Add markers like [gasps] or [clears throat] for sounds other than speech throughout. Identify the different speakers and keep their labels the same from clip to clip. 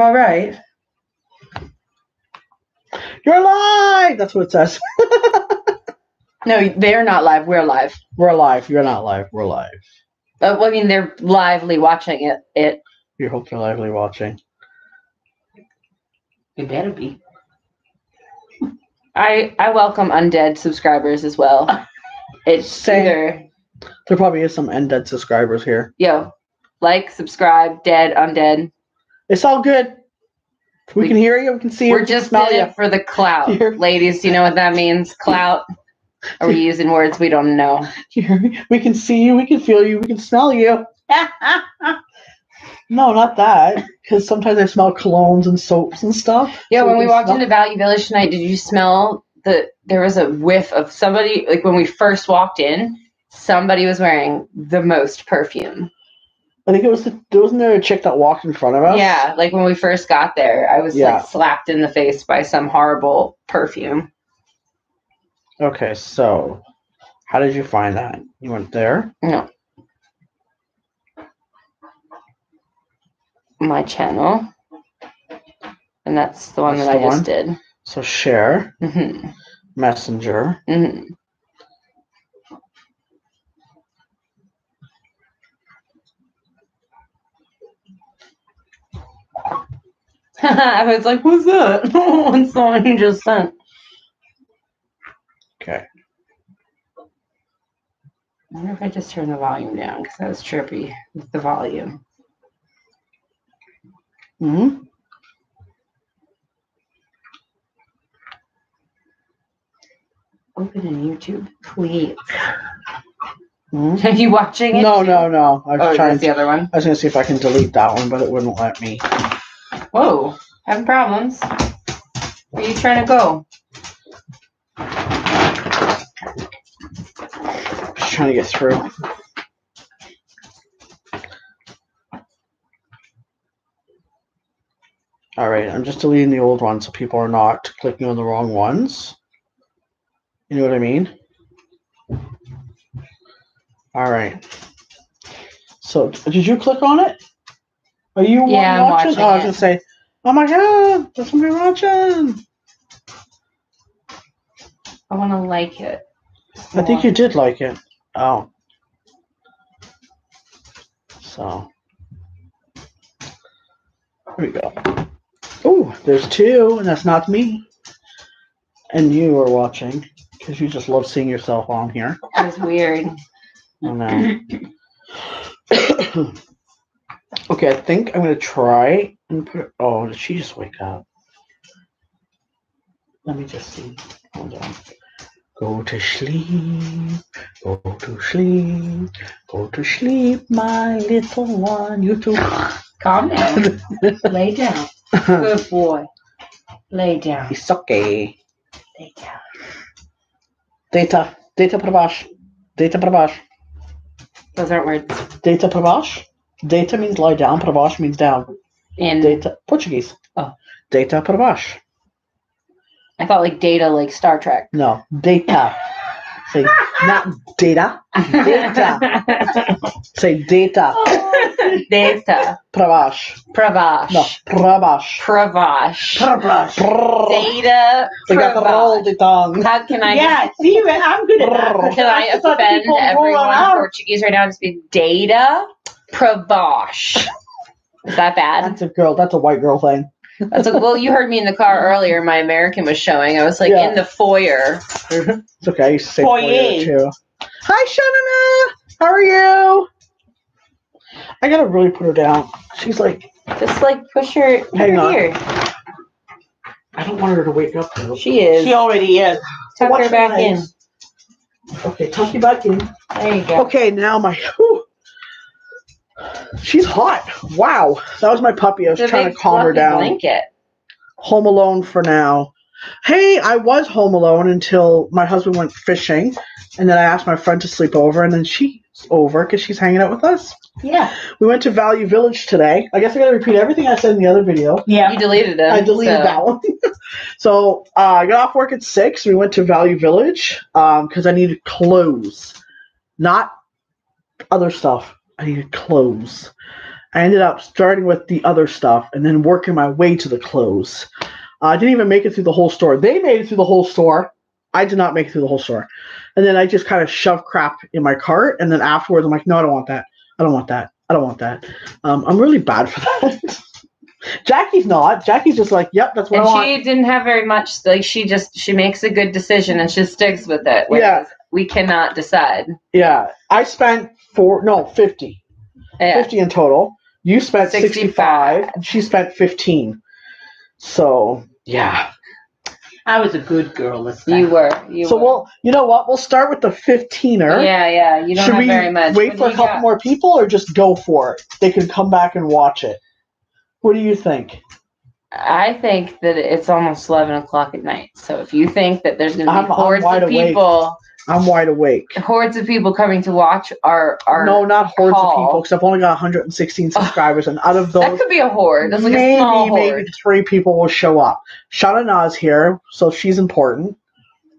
Speaker 1: All right.
Speaker 2: You're live. That's what it says. [laughs]
Speaker 1: No, they're not live. We're live.
Speaker 2: We're live. You're not live. We're live.
Speaker 1: Uh, well, I mean, they're lively watching it. It.
Speaker 2: You hope they're lively watching.
Speaker 3: You better be.
Speaker 1: I I welcome undead subscribers as well. It's [laughs]
Speaker 2: Same.
Speaker 1: either
Speaker 2: There probably is some undead subscribers here.
Speaker 1: yo like, subscribe, dead, undead.
Speaker 2: It's all good. We,
Speaker 1: We-
Speaker 2: can hear you. We can see you.
Speaker 1: We're just
Speaker 2: smell you.
Speaker 1: it for the clout, [laughs] ladies. You know what that means? Clout. Are we using words we don't know? [laughs]
Speaker 2: we can see you. We can feel you. We can smell you. [laughs] No, not that. Because sometimes I smell colognes and soaps and stuff.
Speaker 1: Yeah,
Speaker 2: So
Speaker 1: when we walked
Speaker 2: smell-
Speaker 1: into Value Village tonight, did you smell the? There was a whiff of somebody. Like when we first walked in, somebody was wearing the most perfume.
Speaker 2: I think it was the. Wasn't there a chick that walked in front of us?
Speaker 1: Yeah, like when we first got there, I was
Speaker 2: Yeah.
Speaker 1: like slapped in the face by some horrible perfume.
Speaker 2: Okay, so how did you find that? You went there.
Speaker 1: No. My channel. And that's the one
Speaker 2: That's
Speaker 1: that I
Speaker 2: the
Speaker 1: just did.
Speaker 2: So share
Speaker 1: hmm
Speaker 2: messenger.
Speaker 1: hmm [laughs] I was like, what's that? What's [laughs] the one you just sent?
Speaker 2: Okay.
Speaker 1: I wonder if I just turn the volume down because that was trippy with the volume.
Speaker 2: hmm
Speaker 1: Open in YouTube, please.
Speaker 2: hmm [laughs]
Speaker 1: Are you watching it?
Speaker 2: No, no, no. I was
Speaker 1: Oh,
Speaker 2: trying.
Speaker 1: the other one.
Speaker 2: I was gonna see if I can delete that one, but it wouldn't let me.
Speaker 1: Whoa, having problems. Where are you trying to go?
Speaker 2: Just trying to get through. All right, I'm just deleting the old ones so people are not clicking on the wrong ones. You know what I mean? All right. So, did you click on it? Are you
Speaker 1: Yeah,
Speaker 2: watching?
Speaker 1: watching
Speaker 2: oh, I was gonna say, oh my god, there's somebody watching.
Speaker 1: I want to like it.
Speaker 2: I think you did like it. Oh. So. Here we go. Oh, there's two, and that's not me. And you are watching because you just love seeing yourself on here.
Speaker 1: Was weird.
Speaker 2: I know. [coughs] [coughs] okay, I think I'm gonna try and put. It, oh, did she just wake up? Let me just see. Hold on. Go to sleep. Go to sleep. Go to sleep, my little one. You too. [gasps]
Speaker 3: Calm down. Lay down. Good boy. Lay down.
Speaker 2: it's okay.
Speaker 3: Lay down.
Speaker 2: Data. Data Pravash. Data Pravash.
Speaker 1: Those aren't words.
Speaker 2: Data Pravash. Data means lie down. Pravash means down.
Speaker 1: And
Speaker 2: Data. Portuguese.
Speaker 1: Oh.
Speaker 2: Data Pravash.
Speaker 1: I thought like data, like Star Trek.
Speaker 2: No, data. Say not data. Data. Say data.
Speaker 1: data.
Speaker 2: Pravash.
Speaker 1: Pravash.
Speaker 2: No, Pravash.
Speaker 1: Pravash.
Speaker 3: Pravash.
Speaker 1: Data.
Speaker 2: We got to roll the tongue.
Speaker 1: How can I?
Speaker 3: Yeah, see, man, I'm good at that.
Speaker 1: Can I
Speaker 3: thought
Speaker 1: offend everyone
Speaker 3: it out.
Speaker 1: Portuguese right now and speak data? Pravash. Is that bad?
Speaker 2: That's a girl. That's a white girl thing.
Speaker 1: That's a, well, you heard me in the car earlier. My American was showing. I was like
Speaker 2: Yeah.
Speaker 1: in the foyer. [laughs]
Speaker 2: It's okay. I used to say
Speaker 3: Foyer.
Speaker 2: foyer too. Hi, Shanana. How are you? I gotta really put her down. She's like,
Speaker 1: Just like push her
Speaker 2: Hang
Speaker 1: her
Speaker 2: on.
Speaker 1: here.
Speaker 2: I don't want her to wake up though.
Speaker 1: She is.
Speaker 3: She already is.
Speaker 1: Tuck
Speaker 2: Watch
Speaker 1: her back in.
Speaker 2: Okay, tuck you back in.
Speaker 1: There you go.
Speaker 2: Okay, now my. whew. She's hot. Wow, that was my puppy. I was
Speaker 1: It's a
Speaker 2: trying to calm her down.
Speaker 1: Blanket.
Speaker 2: Home alone for now. Hey, I was home alone until my husband went fishing, and then I asked my friend to sleep over, and then she's over because she's hanging out with us.
Speaker 3: Yeah.
Speaker 2: We went to Value Village today. I guess I gotta repeat everything I said in the other video.
Speaker 3: Yeah.
Speaker 1: You deleted it.
Speaker 2: I deleted
Speaker 1: so-
Speaker 2: that one. [laughs] so uh, I got off work at six. We went to Value Village because I needed clothes, not other stuff. I needed clothes, I ended up starting with the other stuff and then working my way to the clothes. Uh, I didn't even make it through the whole store. They made it through the whole store. I did not make it through the whole store. And then I just kind of shoved crap in my cart. And then afterwards, I'm like, no, I don't want that. I don't want that. I don't want that. Um, I'm really bad for [laughs] that. Jackie's not. Jackie's just like, yep, that's what
Speaker 1: and
Speaker 2: I want.
Speaker 1: And she didn't have very much. Like she just she makes a good decision and she sticks with it.
Speaker 2: Yeah.
Speaker 1: we cannot decide.
Speaker 2: Yeah, I spent four, no, 50.
Speaker 1: Yeah.
Speaker 2: 50 in total. You spent 65,
Speaker 1: 65.
Speaker 2: she spent 15. So, yeah.
Speaker 3: I was a good girl this time.
Speaker 1: You were. You
Speaker 2: So,
Speaker 1: were.
Speaker 2: we'll, you know what? We'll start with the 15er.
Speaker 1: yeah, yeah. You don't
Speaker 2: Should
Speaker 1: have
Speaker 2: we
Speaker 1: very much.
Speaker 2: wait
Speaker 1: What
Speaker 2: for a couple
Speaker 1: got?
Speaker 2: more people or just go for it? They can come back and watch it. What do you think?
Speaker 1: I think that it's almost eleven o'clock at night. So if you think that there's going to be
Speaker 2: I'm- I'm
Speaker 1: hordes
Speaker 2: wide
Speaker 1: of
Speaker 2: awake.
Speaker 1: People,
Speaker 2: I'm wide awake.
Speaker 1: hordes of people coming to watch our our.
Speaker 2: no, not hordes of people, because I've only got 116 subscribers, and out of those, that
Speaker 1: could be a horde. That's like
Speaker 2: maybe
Speaker 1: a small horde.
Speaker 2: maybe three people will show up. Shauna Na's here, so she's important.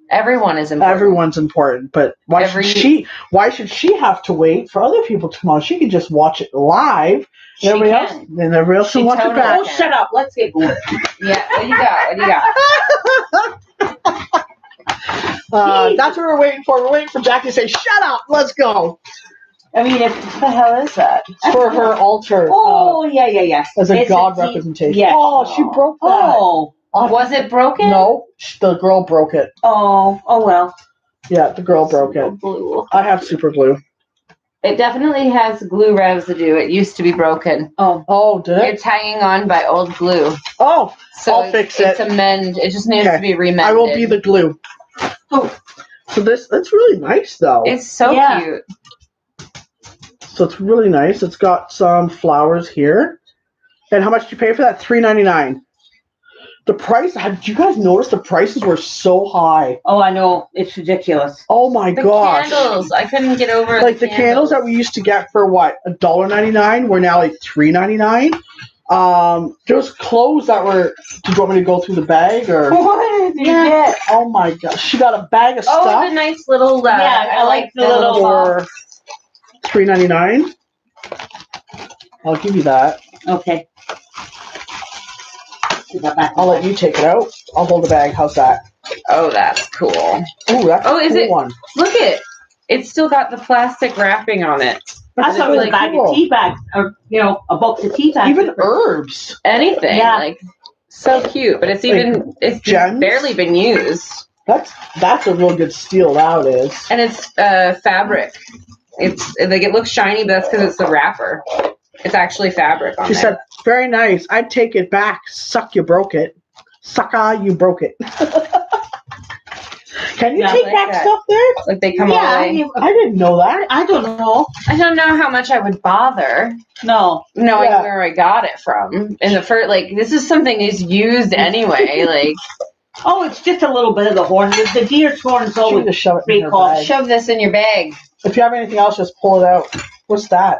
Speaker 1: Everyone is important.
Speaker 2: Everyone's important, but why
Speaker 1: Every-
Speaker 2: should she? Why should she have to wait for other people to come on? She can just watch it live.
Speaker 1: She
Speaker 2: And everybody else,
Speaker 1: can.
Speaker 2: and everybody else
Speaker 1: She
Speaker 2: can watch it back.
Speaker 3: Oh, shut up. Let's get going.
Speaker 1: Yeah. What do you got? What do you got? [laughs]
Speaker 2: Uh, that's what we're waiting for. We're waiting for Jackie to say, "Shut up, let's go."
Speaker 3: I mean, if,
Speaker 1: What the hell is that?
Speaker 2: For her altar uh,
Speaker 3: oh yeah, yeah, yeah.
Speaker 2: as a
Speaker 3: It's
Speaker 2: god
Speaker 3: a-
Speaker 2: representation.
Speaker 3: yeah.
Speaker 2: Oh, she broke that.
Speaker 3: Oh,
Speaker 1: Was it broken?
Speaker 2: No, the girl broke it.
Speaker 3: oh, oh well.
Speaker 2: Yeah, the girl broke it.
Speaker 1: Glue.
Speaker 2: I have super glue.
Speaker 1: It definitely has glue residue. It used to be broken.
Speaker 3: Oh,
Speaker 2: Oh, did it?
Speaker 1: It's hanging on by old glue.
Speaker 2: Oh,
Speaker 1: So
Speaker 2: I'll
Speaker 1: it's,
Speaker 2: fix it.
Speaker 1: a mend. It just needs
Speaker 2: Okay.
Speaker 1: to be remended.
Speaker 2: I will be the glue.
Speaker 3: Oh.
Speaker 2: So this that's really nice though.
Speaker 1: It's so
Speaker 3: Yeah.
Speaker 1: cute.
Speaker 2: So it's really nice. It's got some flowers here. And how much did you pay for that? Three ninety nine. The price. Did you guys notice the prices were so high?
Speaker 3: oh, I know. It's ridiculous.
Speaker 2: Oh my
Speaker 1: The
Speaker 2: gosh!
Speaker 1: candles. I couldn't get over
Speaker 2: Like the candles that we used to get for what a dollar ninety nine were now like three ninety nine. Um, there was clothes that were. Did you want me to go through the bag or? [laughs]
Speaker 3: What did you
Speaker 2: Yeah.
Speaker 3: get?
Speaker 2: Oh my gosh! She got a bag of stuff.
Speaker 1: Oh,
Speaker 2: stuff
Speaker 1: the nice little. Uh,
Speaker 3: Yeah, I like the little-
Speaker 2: for three ninety nine. I'll give you that.
Speaker 3: Okay. That.
Speaker 2: I'll let you take it out. I'll hold the bag. How's that?
Speaker 1: Oh, that's cool.
Speaker 2: Ooh, that's
Speaker 1: Oh,
Speaker 2: a
Speaker 1: is
Speaker 2: cool
Speaker 1: it-
Speaker 2: one.
Speaker 1: Look it. It's still got the plastic wrapping on it.
Speaker 3: I
Speaker 2: That's
Speaker 3: thought it was
Speaker 2: really
Speaker 3: a bag
Speaker 2: cool.
Speaker 3: of tea bags, or you know, a box of tea bags.
Speaker 2: Even herbs.
Speaker 1: Anything.
Speaker 3: Yeah.
Speaker 1: Like so cute, but it's even it's
Speaker 2: gems?
Speaker 1: barely been used,
Speaker 2: That's that's a real good steal. That is.
Speaker 1: and it's uh fabric. It's like it looks shiny, but that's because it's the wrapper. It's actually fabric on
Speaker 2: She
Speaker 1: there.
Speaker 2: said, "Very nice. I'd take it back. Suck, you broke it. Sucka, you broke it." [laughs] Can you
Speaker 3: Yeah,
Speaker 2: take
Speaker 1: like
Speaker 2: back
Speaker 1: that.
Speaker 2: stuff there?
Speaker 1: like they come
Speaker 3: yeah,
Speaker 1: all
Speaker 3: I,
Speaker 1: the way.
Speaker 3: mean,
Speaker 2: I didn't know that.
Speaker 3: I don't know.
Speaker 1: I don't know how much I would bother
Speaker 3: No.
Speaker 1: knowing
Speaker 2: Yeah.
Speaker 1: where I got it from. In the first, like this is something is used anyway. [laughs] like
Speaker 3: Oh, it's just a little bit of the horn. The, the deer's horn is
Speaker 2: She need
Speaker 3: always
Speaker 2: to shove it in her
Speaker 3: off.
Speaker 2: bag.
Speaker 1: shove this in your bag.
Speaker 2: If you have anything else, just pull it out. What's that?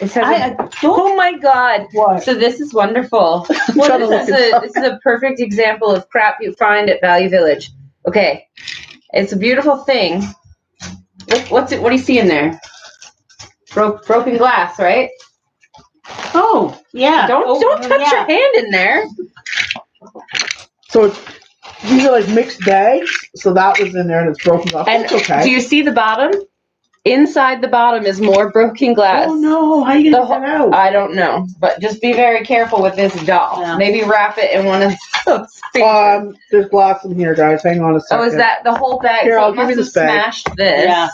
Speaker 1: It says,
Speaker 3: I, I don't.
Speaker 1: "Oh my god."
Speaker 2: What?
Speaker 1: So this is wonderful. [laughs]
Speaker 2: I'm
Speaker 1: Well,
Speaker 2: trying to
Speaker 1: this, is
Speaker 2: look it
Speaker 1: a,
Speaker 2: up.
Speaker 1: this is a perfect example of crap you find at Value Village. Okay, it's a beautiful thing. What, what's it? What do you see in there? Broke, broken glass, right?
Speaker 3: Oh, yeah.
Speaker 1: Don't
Speaker 3: oh,
Speaker 1: don't touch
Speaker 3: yeah.
Speaker 1: your hand in there.
Speaker 2: So these are like mixed bags. So that was in there and it's broken off.
Speaker 1: And
Speaker 2: That's okay.
Speaker 1: do you see the bottom? Inside the bottom is more broken glass.
Speaker 2: oh no! How are you
Speaker 1: The
Speaker 2: gonna get that out?
Speaker 1: I don't know, but just be very careful with this doll.
Speaker 3: Yeah.
Speaker 1: Maybe wrap it in one of those. things. [laughs]
Speaker 2: Um, there's glass in here, guys. Hang on a second.
Speaker 1: oh, is that the whole bag?
Speaker 2: Here,
Speaker 1: so
Speaker 2: I'll
Speaker 1: it
Speaker 2: give
Speaker 1: must
Speaker 2: you
Speaker 1: have
Speaker 2: this bag.
Speaker 1: smashed this.
Speaker 3: Yeah.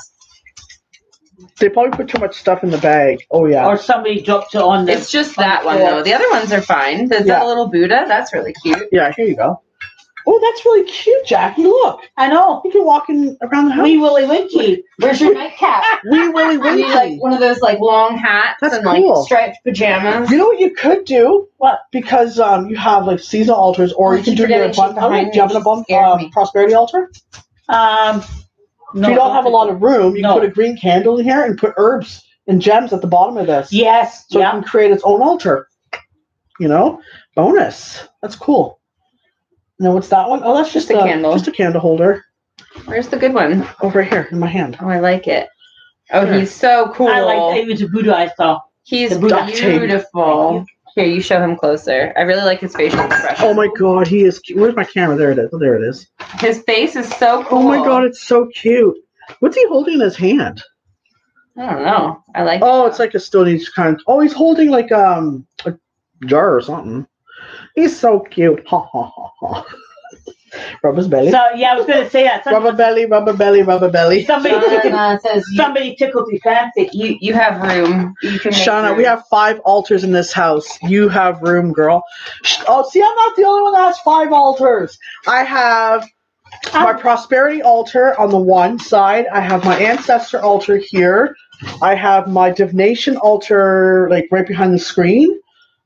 Speaker 2: They probably put too much stuff in the bag. Oh yeah.
Speaker 3: Or somebody dropped it on the.
Speaker 1: It's just
Speaker 3: on
Speaker 1: that one
Speaker 3: floor.
Speaker 1: though. The other ones are fine. There's
Speaker 2: Yeah.
Speaker 1: that little Buddha. That's really cute.
Speaker 2: yeah. Here you go. Oh, that's really cute, Jackie. Look,
Speaker 3: I know.
Speaker 2: you can walk in around the house.
Speaker 3: Wee Willie Winkie.
Speaker 1: Where's your nightcap? [laughs]
Speaker 2: Wee Willie
Speaker 1: You like
Speaker 2: Winkie.
Speaker 1: one of those like long hats
Speaker 2: That's
Speaker 1: and
Speaker 2: cool.
Speaker 1: like striped pajamas.
Speaker 2: You know what you could do?
Speaker 3: What?
Speaker 2: Because um, you have like seasonal altars, or
Speaker 1: Oh,
Speaker 2: you can do your abundant.
Speaker 1: behind
Speaker 2: Do you have an abundant um, prosperity altar?
Speaker 3: Um.
Speaker 2: if you don't have a lot of room, you
Speaker 3: No.
Speaker 2: can put a green candle in here and put herbs and gems at the bottom of this.
Speaker 3: Yes.
Speaker 2: So it can create its own altar. You know, bonus. That's cool. Now what's that one? Oh, that's just,
Speaker 1: Just a
Speaker 2: a
Speaker 1: candle.
Speaker 2: Just a candle holder
Speaker 1: Where's the good one?
Speaker 2: over here in my hand.
Speaker 1: Oh, I like it. Oh,
Speaker 2: Sure.
Speaker 1: he's so cool.
Speaker 3: I like. It was a good I saw.
Speaker 1: He's
Speaker 3: The
Speaker 2: duct tape.
Speaker 1: beautiful. Here, you show him closer. I really like his facial expression.
Speaker 2: Oh my god, he is. Cute. Where's my camera? There it is. Oh, there it is.
Speaker 1: His face is so cool.
Speaker 2: Oh my god, it's so cute. What's he holding in his hand?
Speaker 1: I don't know. I like.
Speaker 2: Oh, it's like a Stone Age kind of. Oh, he's holding like um a jar or something. He's so cute. Ha ha ha ha. Rub his belly.
Speaker 3: So yeah, I was gonna say that. Some,
Speaker 2: Rubber belly, rubber belly, rubber belly.
Speaker 3: somebody tickled,
Speaker 1: Shauna says you,
Speaker 3: somebody tickled his fancy.
Speaker 1: you you have room. You can. make
Speaker 2: Shauna,
Speaker 1: room.
Speaker 2: we have five altars in this house. You have room, girl. Oh, see, I'm not the only one that has five altars. I have my um, prosperity altar on the one side. I have my ancestor altar here. I have my divination altar, like right behind the screen.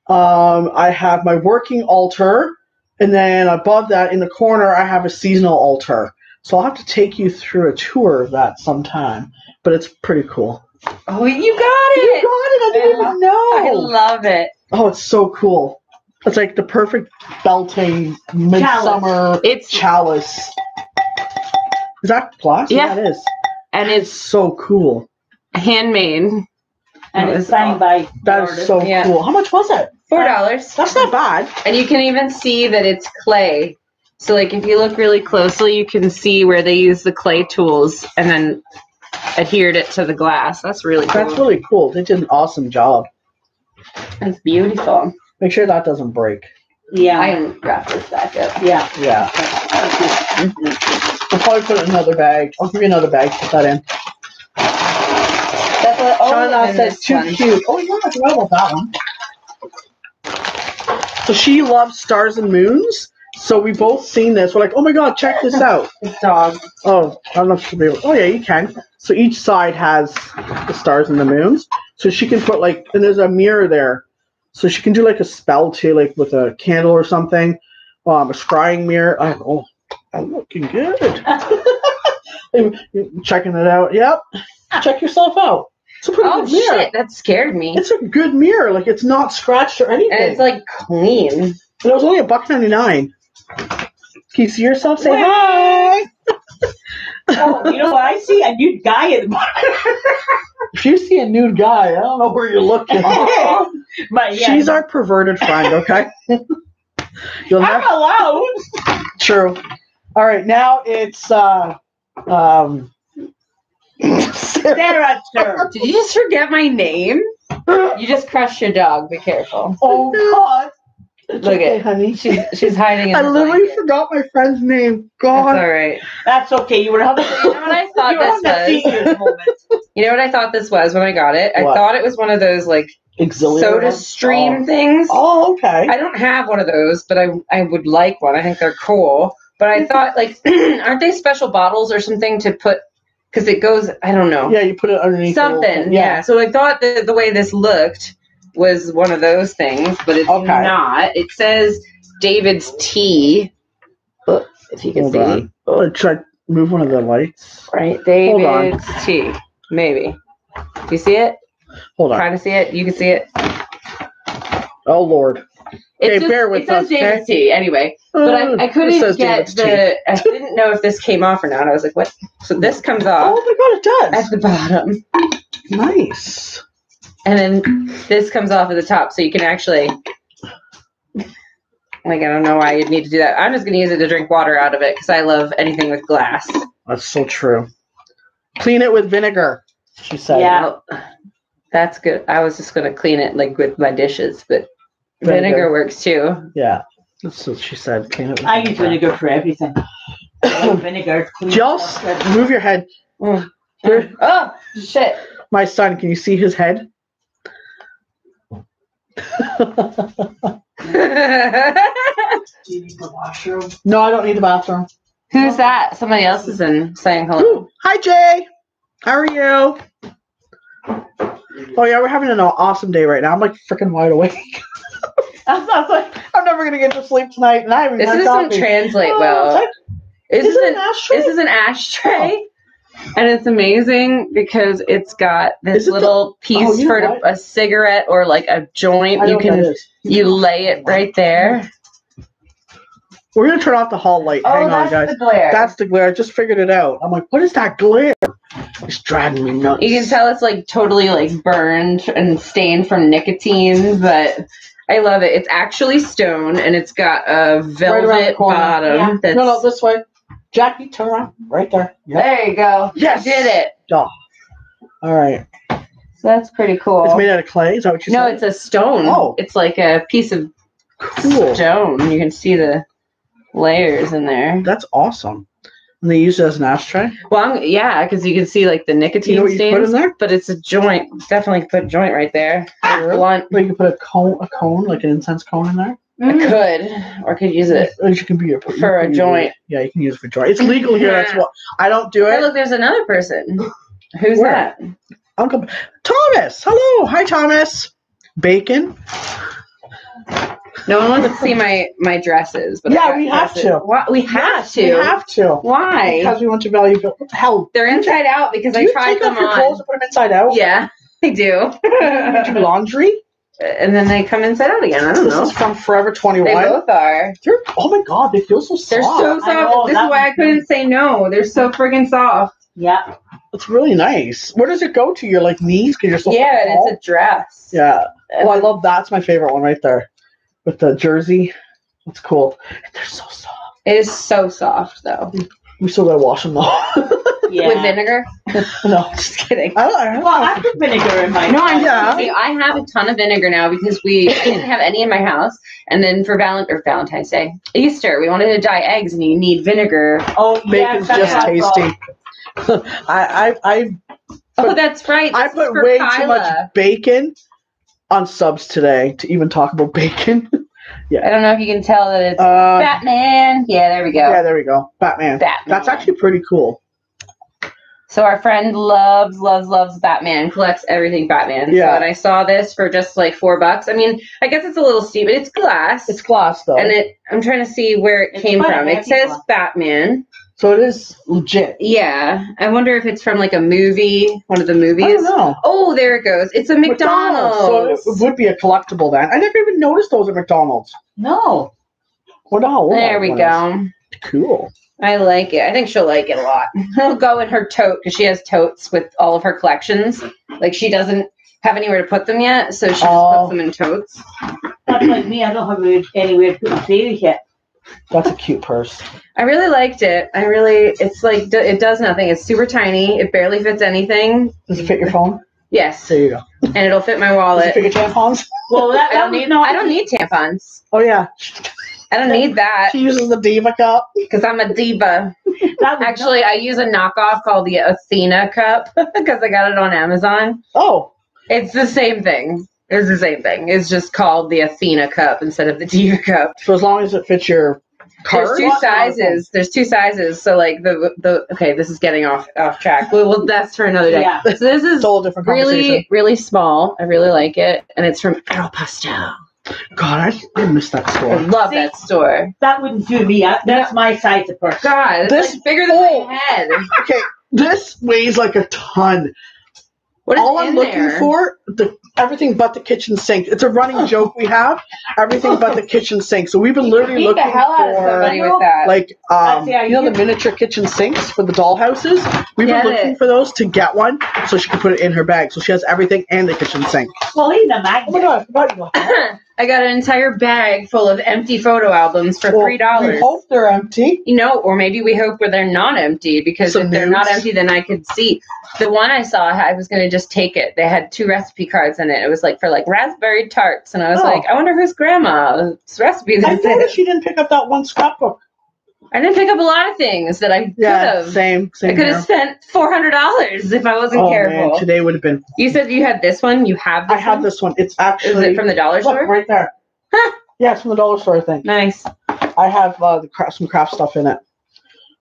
Speaker 2: Um, I have my working altar, and then above that, in the corner, I have a seasonal altar. So I'll have to take you through a tour of that sometime. But it's pretty cool.
Speaker 1: Oh, you got it!
Speaker 2: You got it! I didn't even know.
Speaker 1: I love it.
Speaker 2: Oh, it's so cool. It's like the perfect Beltane midsummer
Speaker 1: It's
Speaker 2: chalice. Is that glass?
Speaker 1: Yeah.
Speaker 2: it is.
Speaker 1: and
Speaker 2: It's
Speaker 1: it's
Speaker 2: so cool.
Speaker 1: handmade.
Speaker 3: and
Speaker 1: Oh,
Speaker 3: it's signed by
Speaker 2: That is so
Speaker 1: Yeah.
Speaker 2: cool. How much was it?
Speaker 1: Four dollars.
Speaker 2: That's not bad.
Speaker 1: And you can even see that it's clay. So like if you look really closely, you can see where they use the clay tools and then adhered it to the glass. That's really cool.
Speaker 2: That's really cool. They did an awesome job.
Speaker 1: That's beautiful.
Speaker 2: Make sure that doesn't break.
Speaker 3: Yeah,
Speaker 1: I can wrap this back up.
Speaker 3: yeah.
Speaker 2: Yeah. I'll probably put it in another bag. I'll give you another bag. To put that in.
Speaker 1: That's what oh,
Speaker 2: Shauna
Speaker 1: and
Speaker 2: says too
Speaker 1: one.
Speaker 2: cute. Oh yeah, I forgot about that one. So she loves stars and moons. So we both seen this. We're like, oh my god, check this [laughs] out.
Speaker 1: Dog.
Speaker 2: Oh, I don't know if she'll be able. Oh yeah, you can. So each side has the stars and the moons. So she can put like, and there's a mirror there. So she can do like a spell too, like with a candle or something. Um, a scrying mirror. I, oh, I'm looking good. [laughs] Checking it out. Yep. Check yourself out. It's a pretty
Speaker 1: Oh
Speaker 2: good mirror.
Speaker 1: shit, that scared me.
Speaker 2: It's a good mirror. Like it's not scratched or anything.
Speaker 1: And it's like clean.
Speaker 2: And it was only a buck ninety nine. Can you see yourself? Say
Speaker 3: Wait.
Speaker 2: hi.
Speaker 3: Oh, you know what? I see a nude guy in the bottom.
Speaker 2: If you see a nude guy, I don't know where you're looking. [laughs]
Speaker 3: but yeah,
Speaker 2: She's our perverted friend. Okay. [laughs] You'll
Speaker 3: I'm
Speaker 2: never.
Speaker 3: allowed.
Speaker 2: True. All right. Now it's uh um. Sarah. [laughs]
Speaker 3: Sarah's.
Speaker 1: Did you just forget my name? You just crushed your dog. Be careful.
Speaker 2: Oh God. It's
Speaker 1: Look
Speaker 2: okay,
Speaker 1: at-
Speaker 2: honey.
Speaker 1: She's she's hiding in
Speaker 2: I
Speaker 1: the
Speaker 2: literally
Speaker 1: blanket.
Speaker 2: forgot my friend's name.
Speaker 1: That's all
Speaker 2: God.
Speaker 1: right.
Speaker 3: That's okay. You were having,
Speaker 1: You know what I [laughs] thought
Speaker 3: you a
Speaker 1: this was? [laughs] You know what I thought this was when I got it? I thought it was one of those like
Speaker 2: Auxiliary
Speaker 1: soda
Speaker 2: ones?
Speaker 1: stream oh. things.
Speaker 2: Oh, oh okay.
Speaker 1: I don't have one of those, but I I would like one. I think they're cool. But I thought like [clears throat] aren't they special bottles or something to put because it goes I don't know.
Speaker 2: yeah, you put it underneath.
Speaker 1: Something,
Speaker 2: thing.
Speaker 1: yeah. So I thought that the way this looked was one of those things, but it's
Speaker 2: Okay.
Speaker 1: not. It says David's tea. If you can
Speaker 2: Hold
Speaker 1: see.
Speaker 2: on. Oh, try move one of the lights.
Speaker 1: Right. David's tea. Maybe. Do you see it?
Speaker 2: Hold on.
Speaker 1: Trying to see it? You can see it.
Speaker 2: Oh Lord.
Speaker 1: It's
Speaker 2: Okay, bear with
Speaker 1: it says
Speaker 2: us, okay?
Speaker 1: Tea anyway. But I, I couldn't get the. I didn't know if this came off or not. I was like, what? So this comes off
Speaker 2: Oh my God, it does.
Speaker 1: at the bottom,
Speaker 2: Nice.
Speaker 1: and then this comes off at the top, so you can actually. Like I don't know why you'd need to do that. I'm just gonna use it to drink water out of it because I love anything with glass.
Speaker 2: That's so true. Clean it with vinegar. She said.
Speaker 3: Yeah.
Speaker 1: That's good. I was just gonna clean it like with my dishes, but
Speaker 2: Vinegar.
Speaker 1: vinegar works too.
Speaker 2: Yeah. That's what she said. Clean it with
Speaker 3: I use vinegar for everything. [coughs] Vinegar. clean
Speaker 2: Just move your head.
Speaker 1: Mm. [laughs] Oh shit!
Speaker 2: My son, can you see his head? [laughs]
Speaker 3: Do you need the washroom?
Speaker 2: no, I don't need the bathroom.
Speaker 1: Who's that? Somebody else is in saying hello.
Speaker 2: Ooh, hi, Jay. How are you? Oh yeah, we're having an awesome day right now. I'm like freaking wide awake. [laughs] [laughs]
Speaker 3: Not like
Speaker 2: I'm never gonna get to sleep tonight, and I haven't
Speaker 1: This doesn't translate
Speaker 2: Oh,
Speaker 1: well.
Speaker 2: is
Speaker 1: This is
Speaker 2: an
Speaker 1: an
Speaker 2: ashtray?
Speaker 1: this is an ashtray, oh. and it's amazing because it's got this
Speaker 2: Is it the-
Speaker 1: little piece
Speaker 2: Oh, you know
Speaker 1: for a,
Speaker 2: what?
Speaker 1: a cigarette or like a joint.
Speaker 2: I
Speaker 1: You can you lay it right there.
Speaker 2: We're gonna turn off the hall light.
Speaker 1: Oh,
Speaker 2: Hang on,
Speaker 1: that's
Speaker 2: guys.
Speaker 1: the glare.
Speaker 2: That's the glare. I just figured it out. I'm like, what is that glare? It's driving me nuts.
Speaker 1: You can tell it's like totally like burned and stained from nicotine, but I love it. It's actually stone and it's got a velvet
Speaker 2: corner.
Speaker 1: bottom.
Speaker 3: Yeah.
Speaker 1: That's,
Speaker 2: No, no, this way. Jackie, turn around. Right there. Yep.
Speaker 1: There you go.
Speaker 2: Yes.
Speaker 1: You did it.
Speaker 2: All right.
Speaker 1: So that's pretty cool.
Speaker 2: It's made out of clay. Is that what you
Speaker 1: no,
Speaker 2: said?
Speaker 1: it's a stone.
Speaker 2: Oh.
Speaker 1: It's like a piece of
Speaker 2: cool.
Speaker 1: stone. You can see the layers in there.
Speaker 2: That's awesome. And they use it as an ashtray.
Speaker 1: Well, I'm, yeah, because you can see like the nicotine
Speaker 2: you know what you put in
Speaker 1: stains.
Speaker 2: there?
Speaker 1: But it's a joint. Definitely put a joint right there. Blunt.
Speaker 2: But you can put a cone, a cone, like an incense cone in there.
Speaker 1: I mm. could, or could use it.
Speaker 2: Or you can be your,
Speaker 1: For a
Speaker 2: can use
Speaker 1: joint.
Speaker 2: it- Yeah, you can use it for joint. It's legal here. That's what I don't do
Speaker 1: Hey,
Speaker 2: it.
Speaker 1: look, there's another person. Who's
Speaker 2: Where?
Speaker 1: that?
Speaker 2: Uncle Thomas. Hello. Hi, Thomas. Bacon.
Speaker 1: No one wants to see my my dresses, but
Speaker 2: Yeah,
Speaker 1: got
Speaker 2: we have
Speaker 1: dresses.
Speaker 2: to.
Speaker 1: Why- we have to.
Speaker 2: We have to.
Speaker 1: Why?
Speaker 2: Because we want to value. The?
Speaker 1: They're inside out because
Speaker 2: Do
Speaker 1: I tried
Speaker 2: take
Speaker 1: them
Speaker 2: off your
Speaker 1: on.
Speaker 2: clothes and put them inside out?
Speaker 1: Yeah, I do.
Speaker 2: Do laundry? [laughs]
Speaker 1: and then they come inside out again. I don't
Speaker 2: This
Speaker 1: know.
Speaker 2: is from Forever 21.
Speaker 1: They
Speaker 2: 21.
Speaker 1: both are.
Speaker 2: They're, oh my god, they feel so soft.
Speaker 1: They're so soft.
Speaker 3: Know,
Speaker 1: this is why I couldn't say no. They're so friggin' soft.
Speaker 3: Yeah.
Speaker 2: It's really nice. Where does it go to? Your like knees? Because you're so
Speaker 1: yeah, and it's a dress.
Speaker 2: Yeah. Oh, I love that's my favorite one right there. With the jersey. It's cool. They're so soft.
Speaker 1: It is so soft though.
Speaker 2: We still gotta wash them though. [laughs]
Speaker 3: Yeah.
Speaker 1: With vinegar. [laughs]
Speaker 2: no. [laughs]
Speaker 1: Just kidding.
Speaker 2: I don't, I don't
Speaker 3: Well, I put vinegar in my.
Speaker 1: No, I'm
Speaker 2: Yeah.
Speaker 1: see, I have a ton of vinegar now because we didn't have any in my house. And then for Valent or Valentine's Day, Easter, we wanted to dye eggs, and you need vinegar.
Speaker 3: Oh, yeah.
Speaker 2: Bacon's
Speaker 3: that's
Speaker 2: just
Speaker 3: what I
Speaker 2: tasty. I, I I
Speaker 1: Oh, that's right.
Speaker 2: I
Speaker 1: this is
Speaker 2: put way
Speaker 1: Kyla.
Speaker 2: too much bacon on subs today to even talk about bacon.
Speaker 1: I don't know if you can tell that it's
Speaker 2: Uh,
Speaker 1: Batman. Yeah, there we go.
Speaker 2: yeah, there we go. Batman.
Speaker 1: Batman.
Speaker 2: That's actually pretty cool.
Speaker 1: So our friend loves, loves, loves Batman. Collects everything Batman.
Speaker 2: Yeah.
Speaker 1: So, and I saw this for just like four bucks. I mean, I guess it's a little steep, but it's glass.
Speaker 2: It's glass though,
Speaker 1: and it. I'm trying to see where it
Speaker 3: It's
Speaker 1: came
Speaker 3: quite
Speaker 1: from. It says
Speaker 3: glass.
Speaker 1: Batman.
Speaker 2: So it is legit.
Speaker 1: Yeah. I wonder if it's from like a movie, one of the
Speaker 2: I
Speaker 1: movies.
Speaker 2: don't know.
Speaker 1: Oh, there it goes. It's a McDonald's.
Speaker 2: So it, it would be a collectible then. I never even noticed those at McDonald's.
Speaker 3: No.
Speaker 2: What the hell?
Speaker 1: there we go.
Speaker 2: Cool.
Speaker 1: I like it. I think she'll like it a lot. [laughs] It'll go in her tote because she has totes with all of her collections. Like she doesn't have anywhere to put them yet, so she just
Speaker 2: Oh.
Speaker 1: puts them in totes.
Speaker 3: That's like me. I don't have anywhere to put my savings yet.
Speaker 2: That's a cute purse.
Speaker 1: I really liked it. I really, it's like it does nothing. It's super tiny. It barely fits anything.
Speaker 2: Does it fit your phone?
Speaker 1: Yes,
Speaker 2: There you go.
Speaker 1: and it'll fit my
Speaker 2: Does
Speaker 1: wallet.
Speaker 2: it fit your tampons?
Speaker 3: Well, that,
Speaker 1: I don't need.
Speaker 3: no.
Speaker 1: I don't need tampons.
Speaker 2: Oh yeah.
Speaker 1: I don't need that
Speaker 2: She uses the Diva cup.
Speaker 1: because I'm a diva. [laughs]
Speaker 3: That was
Speaker 1: Actually, I use a knockoff called the Athena cup [laughs] because I got it on Amazon.
Speaker 2: Oh,
Speaker 1: It's the same thing. It's the same thing. It's just called the Athena cup instead of the [laughs] Diva cup.
Speaker 2: so as long as it fits your
Speaker 1: There's two sizes. There's two sizes. So like the the okay, this is getting off off track. Well, well that's for another day.
Speaker 3: Yeah.
Speaker 1: So this is
Speaker 2: a whole different conversation.
Speaker 1: really really small. I really like it, and it's from Aeropostale.
Speaker 2: God, I, I miss that store.
Speaker 1: I love
Speaker 3: See?
Speaker 1: that store.
Speaker 3: that wouldn't do me. I, that's my size of purse.
Speaker 1: God, it's
Speaker 2: This-
Speaker 1: like bigger than
Speaker 2: oh.
Speaker 1: my head. [laughs]
Speaker 2: Okay, this weighs like a ton.
Speaker 1: What is
Speaker 2: All
Speaker 1: in
Speaker 2: I'm looking
Speaker 1: there?
Speaker 2: for, the everything but the kitchen sink. It's a running [laughs] joke we have. Everything but the kitchen sink. So we've been literally
Speaker 1: Beat the
Speaker 2: looking
Speaker 1: hell out
Speaker 2: for
Speaker 1: somebody with that.
Speaker 2: like um,
Speaker 3: see
Speaker 2: you know the miniature kitchen sinks for the dollhouses. We've
Speaker 1: Get
Speaker 2: been looking
Speaker 1: it.
Speaker 2: for those to get one so she can put it in her bag. So she has everything and the kitchen sink.
Speaker 3: Well, even a
Speaker 2: Oh my
Speaker 3: magnet.
Speaker 2: god! [laughs] I you.
Speaker 1: Got an entire bag full of empty photo albums for
Speaker 2: Well,
Speaker 1: three
Speaker 2: We
Speaker 1: dollars.
Speaker 2: hope they're empty.
Speaker 1: You know, or maybe we hope where they're not empty because
Speaker 2: Some
Speaker 1: if they're not empty, then I could see. The one I saw, I was going to just take it. They had two recipe cards in it. It was like for like raspberry tarts, and I was
Speaker 2: Oh.
Speaker 1: like, I wonder whose grandma's recipe
Speaker 2: I noticed she didn't pick up that one scrapbook.
Speaker 1: I didn't pick up a lot of things that I could
Speaker 2: Yeah,
Speaker 1: have.
Speaker 2: same,
Speaker 1: I could have spent four hundred dollars if I wasn't
Speaker 2: Oh
Speaker 1: careful.
Speaker 2: man, today would have been.
Speaker 1: you said you had this one. You have this.
Speaker 2: I have this one. It's actually.
Speaker 1: Is it from the dollar
Speaker 2: look,
Speaker 1: store?
Speaker 2: right there. Huh. Yeah, it's from the dollar store. I think.
Speaker 1: Nice.
Speaker 2: I have uh, the cra- some craft stuff in it.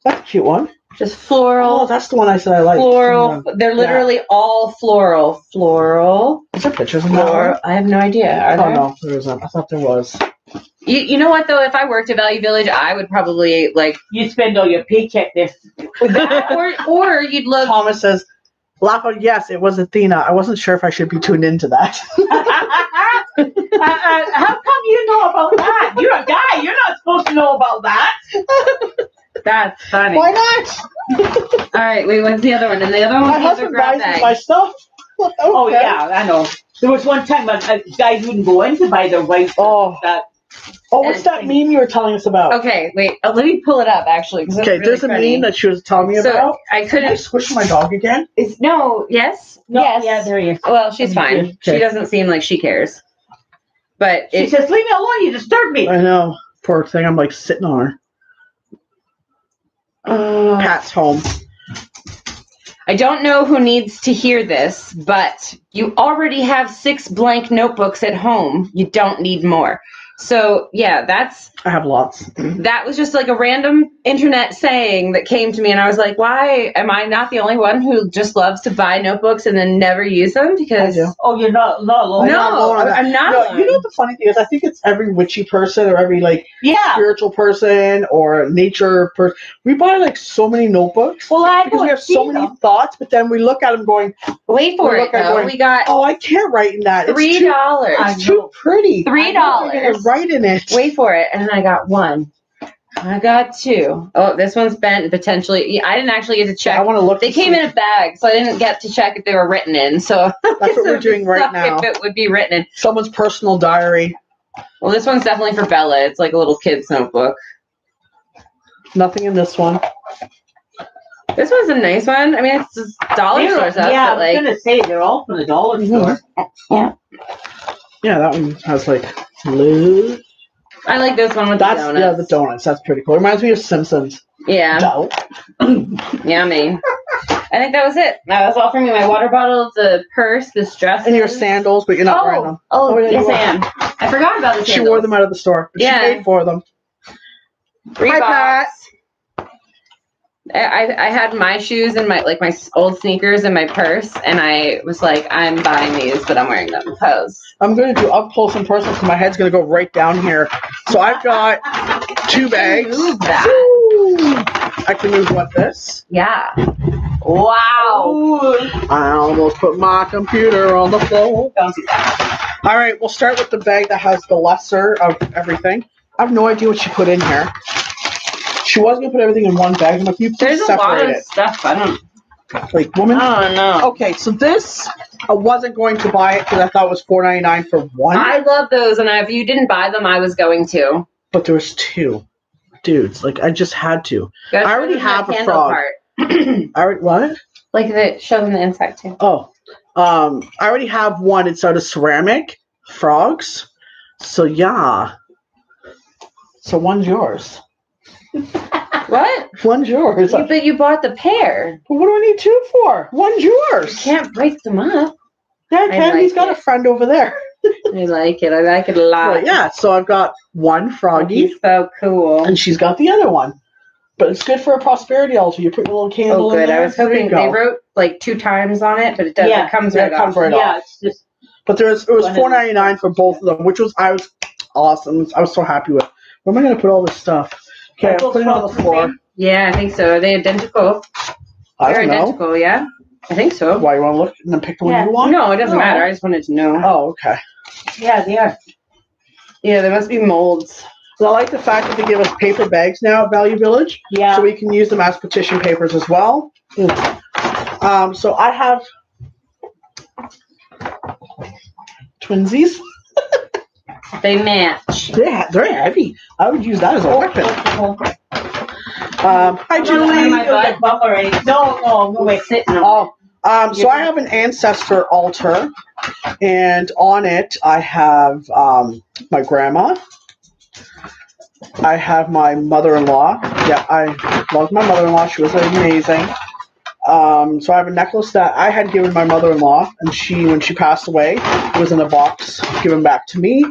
Speaker 2: That's a cute one.
Speaker 1: Just floral.
Speaker 2: Oh, that's the one I said I like.
Speaker 1: floral. They're literally all floral. Floral.
Speaker 2: Is there pictures of that one?
Speaker 1: Floral. I have no idea. Are
Speaker 2: Oh
Speaker 1: there?
Speaker 2: no, there isn't. I thought there was.
Speaker 1: You, you know what though? If I worked at Value Village, I would probably like
Speaker 3: You spend all your paycheck this.
Speaker 1: that, or or you'd look.
Speaker 2: Thomas says, "Laugh out." Yes, it was Athena. I wasn't sure if I should be tuned into that. [laughs]
Speaker 3: uh, uh, how come you know about that? You're a guy. You're not supposed to know about that.
Speaker 1: That's funny.
Speaker 2: Why not?
Speaker 1: All right, wait, what's the other one? And the other one
Speaker 2: My
Speaker 1: was the
Speaker 2: husband
Speaker 1: grab
Speaker 2: buys
Speaker 1: bag.
Speaker 2: my stuff. [laughs]
Speaker 3: Oh yeah, I know. There was one time a, a guy wouldn't go in to buy their wife
Speaker 2: Oh.
Speaker 3: that.
Speaker 2: Oh, what's that meme you were telling us about?
Speaker 1: Okay, wait. uh, let me pull it up actually. 'cause it's
Speaker 2: Okay,
Speaker 1: really
Speaker 2: there's a
Speaker 1: funny.
Speaker 2: meme that she was telling me
Speaker 1: so
Speaker 2: about.
Speaker 1: I
Speaker 2: Can I
Speaker 1: couldn't.
Speaker 2: squish my dog again?
Speaker 1: Is, no. Yes.
Speaker 3: No,
Speaker 1: yes.
Speaker 3: Yeah, there he is.
Speaker 1: Well, she's fine.
Speaker 2: Okay.
Speaker 1: She doesn't seem like she cares. But
Speaker 3: She
Speaker 1: it,
Speaker 3: says, "Leave me alone. You disturb me."
Speaker 2: I know. Poor thing. I'm like sitting on her.
Speaker 1: uh,
Speaker 2: Pat's home.
Speaker 1: I don't know who needs to hear this, but you already have six blank notebooks at home. You don't need more. So yeah, that's
Speaker 2: I have lots. [clears throat]
Speaker 1: that was just like a random internet saying that came to me, and I was like, why am I not the only one who just loves to buy notebooks and then never use them? Because
Speaker 3: Oh, you're not not alone.
Speaker 2: I'm not
Speaker 1: no,
Speaker 2: alone.
Speaker 1: I'm not.
Speaker 2: No,
Speaker 1: alone.
Speaker 2: you know what the funny thing is? I think it's every witchy person or every like
Speaker 3: Yeah.
Speaker 2: spiritual person or nature person. We buy like so many notebooks
Speaker 3: Well, I
Speaker 2: because we have so
Speaker 3: see
Speaker 2: many thoughts, but then we look at them going,
Speaker 1: Wait for it though.
Speaker 2: going,
Speaker 1: we got
Speaker 2: "Oh, I can't write in that.
Speaker 1: Three
Speaker 2: too,
Speaker 1: dollars.
Speaker 3: I
Speaker 2: it's too pretty.
Speaker 1: Three dollars.
Speaker 2: write in it."
Speaker 1: Wait for it, and then I got one. I got two. Oh, this one's bent potentially. I didn't actually get to check.
Speaker 2: I want to look.
Speaker 1: They came
Speaker 2: see-
Speaker 1: in a bag, so I didn't get to check if they were written in. So
Speaker 2: That's what we're [laughs] doing right now.
Speaker 1: If it would be written in.
Speaker 2: Someone's personal diary.
Speaker 1: Well, this one's definitely for Bella. It's like a little kid's notebook.
Speaker 2: Nothing in this one.
Speaker 1: This one's a nice one. I mean, it's just dollar
Speaker 3: They're-
Speaker 1: store stuff,
Speaker 3: yeah, I
Speaker 1: but
Speaker 3: was
Speaker 1: like,
Speaker 3: gonna say they're all from the dollar
Speaker 2: Mhm.
Speaker 3: store.
Speaker 2: Yeah, Yeah, that one has like blue.
Speaker 1: I like this one with
Speaker 2: That's
Speaker 1: the
Speaker 2: yeah, the donuts. That's pretty cool. Reminds me of Simpsons.
Speaker 1: Yeah,
Speaker 2: Dough. [laughs]
Speaker 1: yummy. I think that was it. That was all for me. My water bottle, the purse, this dress,
Speaker 2: And your sandals, but you're not wearing them.
Speaker 1: Oh,
Speaker 2: Oh, yeah,
Speaker 1: yes, I am. I forgot about the sandals.
Speaker 2: She wore them out of the store. But
Speaker 1: Yeah.
Speaker 2: She paid for them.
Speaker 1: Reeboks.
Speaker 2: Pat.
Speaker 1: I, I had my shoes and my like my old sneakers in my purse, and I was like, I'm buying these, but I'm wearing them because
Speaker 2: I'm going to do up close and personal because my head's going to go right down here. So I've got two bags.
Speaker 1: move that.
Speaker 2: I can move what this.
Speaker 1: Yeah. Wow.
Speaker 2: I almost put my computer on the floor. All right, we'll start with the bag that has the lesser of everything. I have no idea what you put in here. She was gonna put everything in one bag. I'm like, you
Speaker 1: There's
Speaker 2: please
Speaker 1: a lot
Speaker 2: separate
Speaker 1: of stuff. I don't.
Speaker 2: Like, woman.
Speaker 1: I don't know.
Speaker 2: Okay, so this I wasn't going to buy it because I thought it was four ninety nine for one,
Speaker 1: I love those, and if you didn't buy them, I was going to.
Speaker 2: but there was two. Dudes, like I just had to.
Speaker 1: Go
Speaker 2: I already
Speaker 1: show them that
Speaker 2: have a
Speaker 1: candle
Speaker 2: frog.
Speaker 1: part. [clears throat]
Speaker 2: I already what?
Speaker 1: Like the show them the inside too.
Speaker 2: Oh, um, I already have one. It's out of ceramic frogs. So yeah. So one's yours.
Speaker 1: What?
Speaker 2: One's yours.
Speaker 1: You, but you bought the pair.
Speaker 2: What do I need two for? One's
Speaker 1: You
Speaker 2: yours.
Speaker 1: can't break them up.
Speaker 2: Yeah,
Speaker 1: I
Speaker 2: Candy's
Speaker 1: like
Speaker 2: got
Speaker 1: it.
Speaker 2: a friend over there.
Speaker 1: I like it. I like it a lot.
Speaker 2: But yeah, so I've got one froggy,
Speaker 1: He's so cool.
Speaker 2: and she's got the other one. But it's good for a prosperity altar. You put your little candle
Speaker 1: Oh,
Speaker 2: in
Speaker 1: good.
Speaker 2: there.
Speaker 1: I was hoping they wrote like two times on it, but it doesn't.
Speaker 3: Yeah,
Speaker 1: it comes right
Speaker 2: it comes
Speaker 1: off.
Speaker 2: right
Speaker 3: yeah, it's just
Speaker 2: But there was it was
Speaker 3: One
Speaker 2: four
Speaker 3: and-
Speaker 2: ninety nine for both of them, which was I was awesome. I was so happy with. Where am I gonna put all this stuff? Okay, I'm
Speaker 3: Both
Speaker 2: putting it on the floor.
Speaker 1: Yeah, I think so. Are they identical?
Speaker 2: I
Speaker 1: They're
Speaker 2: don't know.
Speaker 1: identical. Yeah, I think so.
Speaker 2: Why you want to look and then pick the one
Speaker 3: Yeah.
Speaker 2: you want?
Speaker 1: No, it doesn't
Speaker 3: No.
Speaker 1: matter. I just wanted to know.
Speaker 2: Oh, okay.
Speaker 3: yeah, they are.
Speaker 1: Yeah, there must be molds.
Speaker 2: So I like the fact that they give us paper bags now at Value Village,
Speaker 3: Yeah.
Speaker 2: so we can use them as petition papers as well. Um, so I have twinsies. [laughs]
Speaker 1: They match.
Speaker 2: They're, they're heavy. I would use that as a weapon. Um, hi,
Speaker 3: I'm not
Speaker 2: Julie.
Speaker 3: wearing my butt bump or anything. No, no, no way sitting on.
Speaker 2: Oh, um, so I have an ancestor altar, and on it I have um, my grandma. I have my mother-in-law. Yeah, I love my mother-in-law. She was amazing. Um, so I have a necklace that I had given my mother-in-law, and she, when she passed away, it was in a box given back to me.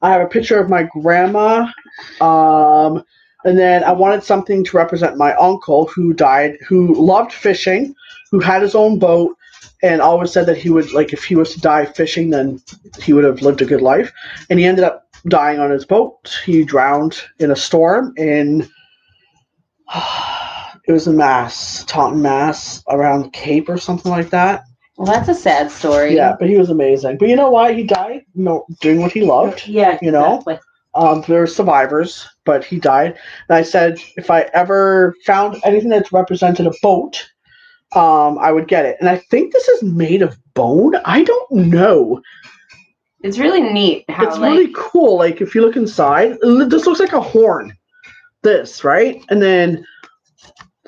Speaker 2: I have a picture of my grandma, um, and then I wanted something to represent my uncle who died, who loved fishing, who had his own boat, and always said that he would like if he was to die fishing, then he would have lived a good life. And he ended up dying on his boat. He drowned in a storm in [sighs] it was in Mass, Taunton, Mass, around Cape or something like that.
Speaker 1: Well, that's a sad story.
Speaker 2: Yeah, but he was amazing. But you know why he died? You know, doing what he loved.
Speaker 3: Yeah,
Speaker 2: You know?
Speaker 3: exactly.
Speaker 2: Um, there were survivors, but he died. And I said if I ever found anything that represented a boat, um, I would get it. And I think this is made of bone. I don't know.
Speaker 1: It's really neat how
Speaker 2: it's
Speaker 1: like
Speaker 2: really cool. Like if you look inside, this looks like a horn. This right, and then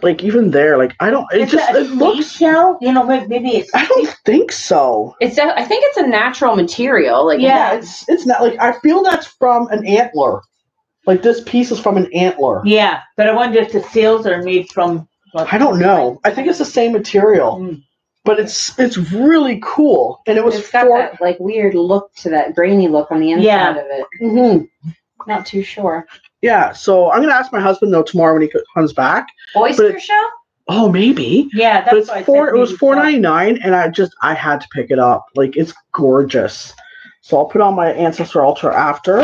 Speaker 2: like even there, like I don't. It
Speaker 3: Is
Speaker 2: just
Speaker 3: that a
Speaker 2: it looks.
Speaker 3: shell? You know, may- maybe it's.
Speaker 2: I don't think so.
Speaker 1: it's a, I think it's a natural material. Like
Speaker 3: Yeah.
Speaker 2: Yeah, it's it's not like I feel that's from an antler. Like this piece is from an antler.
Speaker 3: Yeah, but I wonder if the seals are made from.
Speaker 2: I don't know. I think it's the same material,
Speaker 3: Mm.
Speaker 2: but it's it's really cool, and it was
Speaker 1: it's got
Speaker 2: for.
Speaker 1: that like weird look to that grainy look on the inside
Speaker 3: Yeah.
Speaker 1: of it.
Speaker 2: Mhm.
Speaker 1: Not too sure.
Speaker 2: Yeah, so I'm gonna ask my husband though tomorrow when he comes back.
Speaker 1: Oyster
Speaker 2: it-
Speaker 1: shell?
Speaker 2: Oh, maybe.
Speaker 3: Yeah, that's
Speaker 2: but it's
Speaker 3: why I
Speaker 2: four.
Speaker 3: said
Speaker 2: It was
Speaker 3: maybe
Speaker 2: four
Speaker 3: so.
Speaker 2: ninety nine, and I just I had to pick it up. Like it's gorgeous. So I'll put on my ancestor altar after.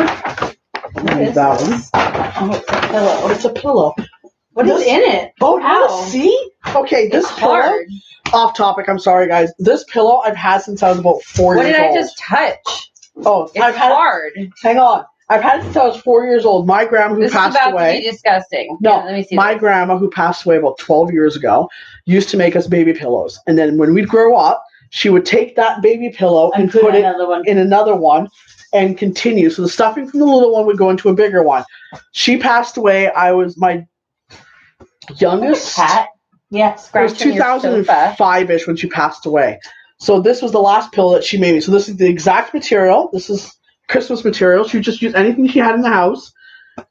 Speaker 1: What is
Speaker 2: that
Speaker 1: this?
Speaker 2: Oh, it's a pillow. Oh, it's a pillow.
Speaker 1: What is
Speaker 2: This-
Speaker 1: in it?
Speaker 2: Oh,
Speaker 1: Ow.
Speaker 2: wow. see? Okay, this
Speaker 1: It's
Speaker 2: pillow.
Speaker 1: hard.
Speaker 2: Off topic. I'm sorry, guys. This pillow I've had since I was about four
Speaker 1: What
Speaker 2: years
Speaker 1: did I just touch?
Speaker 2: Oh,
Speaker 1: It's
Speaker 2: I've had.
Speaker 1: hard.
Speaker 2: Hang on. I've had it since I was four years old. My grandma who
Speaker 1: This is
Speaker 2: passed
Speaker 1: about
Speaker 2: away.
Speaker 1: to be disgusting.
Speaker 2: No,
Speaker 1: Yeah, let me see.
Speaker 2: my
Speaker 1: this.
Speaker 2: grandma who passed away about 12 years ago used to make us baby pillows. And then when we'd grow up, she would take that baby pillow and,
Speaker 3: And put
Speaker 2: put it
Speaker 3: another one.
Speaker 2: in another one and continue. So the stuffing from the little one would go into a bigger one. She passed away. I was my youngest.
Speaker 3: Cat. Yeah.
Speaker 2: It was
Speaker 1: Scratching your sofa.
Speaker 2: 2005 ish when she passed away. So this was the last pillow that she made me. So this is the exact material. This is Christmas material. She would just used anything she had in the house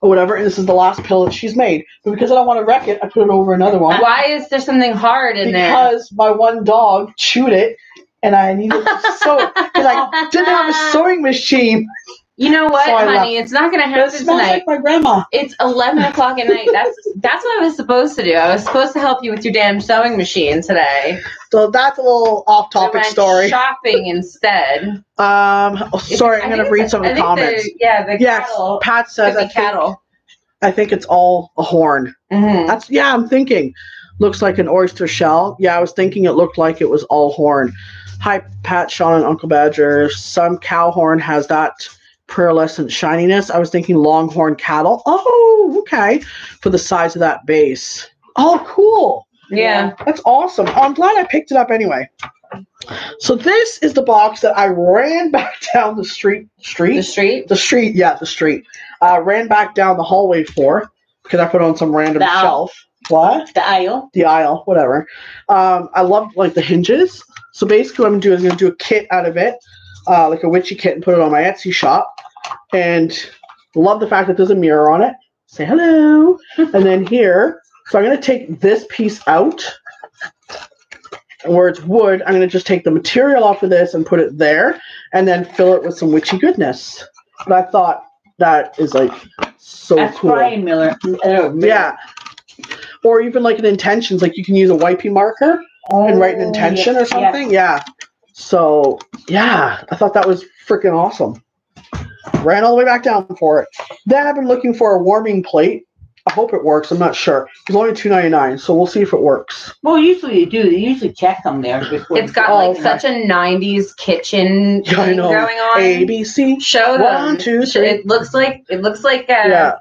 Speaker 2: or whatever. And this is the last pillow that she's made. But because I don't want to wreck it, I put it over another one.
Speaker 1: Why is there something hard in there?
Speaker 2: because my one dog chewed it and I needed to [laughs] sew it because I didn't have a sewing machine.
Speaker 1: You know what,
Speaker 2: So
Speaker 1: honey? It's not gonna
Speaker 2: it
Speaker 1: happen
Speaker 2: smells
Speaker 1: tonight.
Speaker 2: like my grandma.
Speaker 1: It's eleven o'clock at night. That's that's what I was supposed to do. I was supposed to help you with your damn sewing machine today.
Speaker 2: So that's a little off-topic
Speaker 1: went
Speaker 2: story.
Speaker 1: Shopping instead.
Speaker 2: Um, oh, sorry, I'm gonna read some
Speaker 1: I
Speaker 2: of the comments.
Speaker 1: yeah, the
Speaker 2: Yes,
Speaker 1: cattle.
Speaker 2: Pat says I think,
Speaker 1: cattle.
Speaker 2: I think it's all a horn.
Speaker 1: hmm
Speaker 2: That's yeah, I'm thinking. Looks like an oyster shell. Yeah, I was thinking it looked like it was all horn. Hi, Pat, Sean, and Uncle Badger. Some cow horn has that pearlescent shininess. I was thinking longhorn cattle. Oh, okay. For the size of that base. Oh, cool.
Speaker 1: Yeah.
Speaker 2: That's awesome. Oh, I'm glad I picked it up anyway. So this is the box that I ran [laughs] back down the street. Street.
Speaker 1: The street.
Speaker 2: The street, yeah, the street. Uh, ran back down the hallway for because I put on some random
Speaker 3: The aisle.
Speaker 2: shelf. What?
Speaker 3: The aisle.
Speaker 2: The aisle, whatever. Um, I love like the hinges. So basically, what I'm gonna do is I'm gonna do a kit out of it, uh, like a witchy kit, and put it on my Etsy shop. And love the fact that there's a mirror on it. Say hello. and then here, so I'm gonna take this piece out. Where it's wood, I'm gonna just take the material off of this and put it there, and then fill it with some witchy goodness. But I thought that is like so
Speaker 3: That's
Speaker 2: cool.
Speaker 3: Brian Miller. Miller.
Speaker 2: Yeah. Or even like an intentions, like you can use a wipey marker and write an
Speaker 3: Oh,
Speaker 2: intention
Speaker 3: yeah,
Speaker 2: or something. Yeah. So yeah, I thought that was freaking awesome. Ran all the way back down for it. Then I've been looking for a warming plate. I hope it works. I'm not sure. It's only two ninety nine, so we'll see if it works.
Speaker 3: Well, usually you do. They usually check them there [laughs] before.
Speaker 1: It's got like such a '90s kitchen [laughs]
Speaker 2: Yeah,
Speaker 1: thing going on.
Speaker 2: A B C.
Speaker 1: Show them.
Speaker 2: One, two, three.
Speaker 1: It looks like it looks like uh,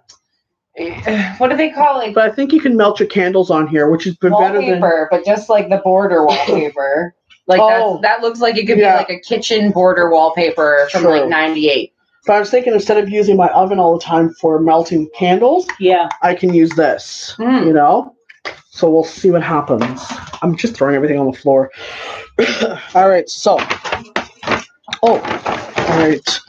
Speaker 2: Yeah, [sighs]
Speaker 1: what do they call it?
Speaker 2: but I think you can melt your candles on here, which has been better than.
Speaker 1: wallpaper, but just like the border [laughs] wallpaper. Like
Speaker 2: Oh.
Speaker 1: that's, that looks like it could
Speaker 2: Yeah.
Speaker 1: be like a kitchen border wallpaper from
Speaker 2: True.
Speaker 1: like '98.
Speaker 2: But I was thinking instead of using my oven all the time for melting candles,
Speaker 3: Yeah.
Speaker 2: I can use this.
Speaker 1: Mm.
Speaker 2: You know? So we'll see what happens. I'm just throwing everything on the floor. [coughs] all right, so. Oh, all right.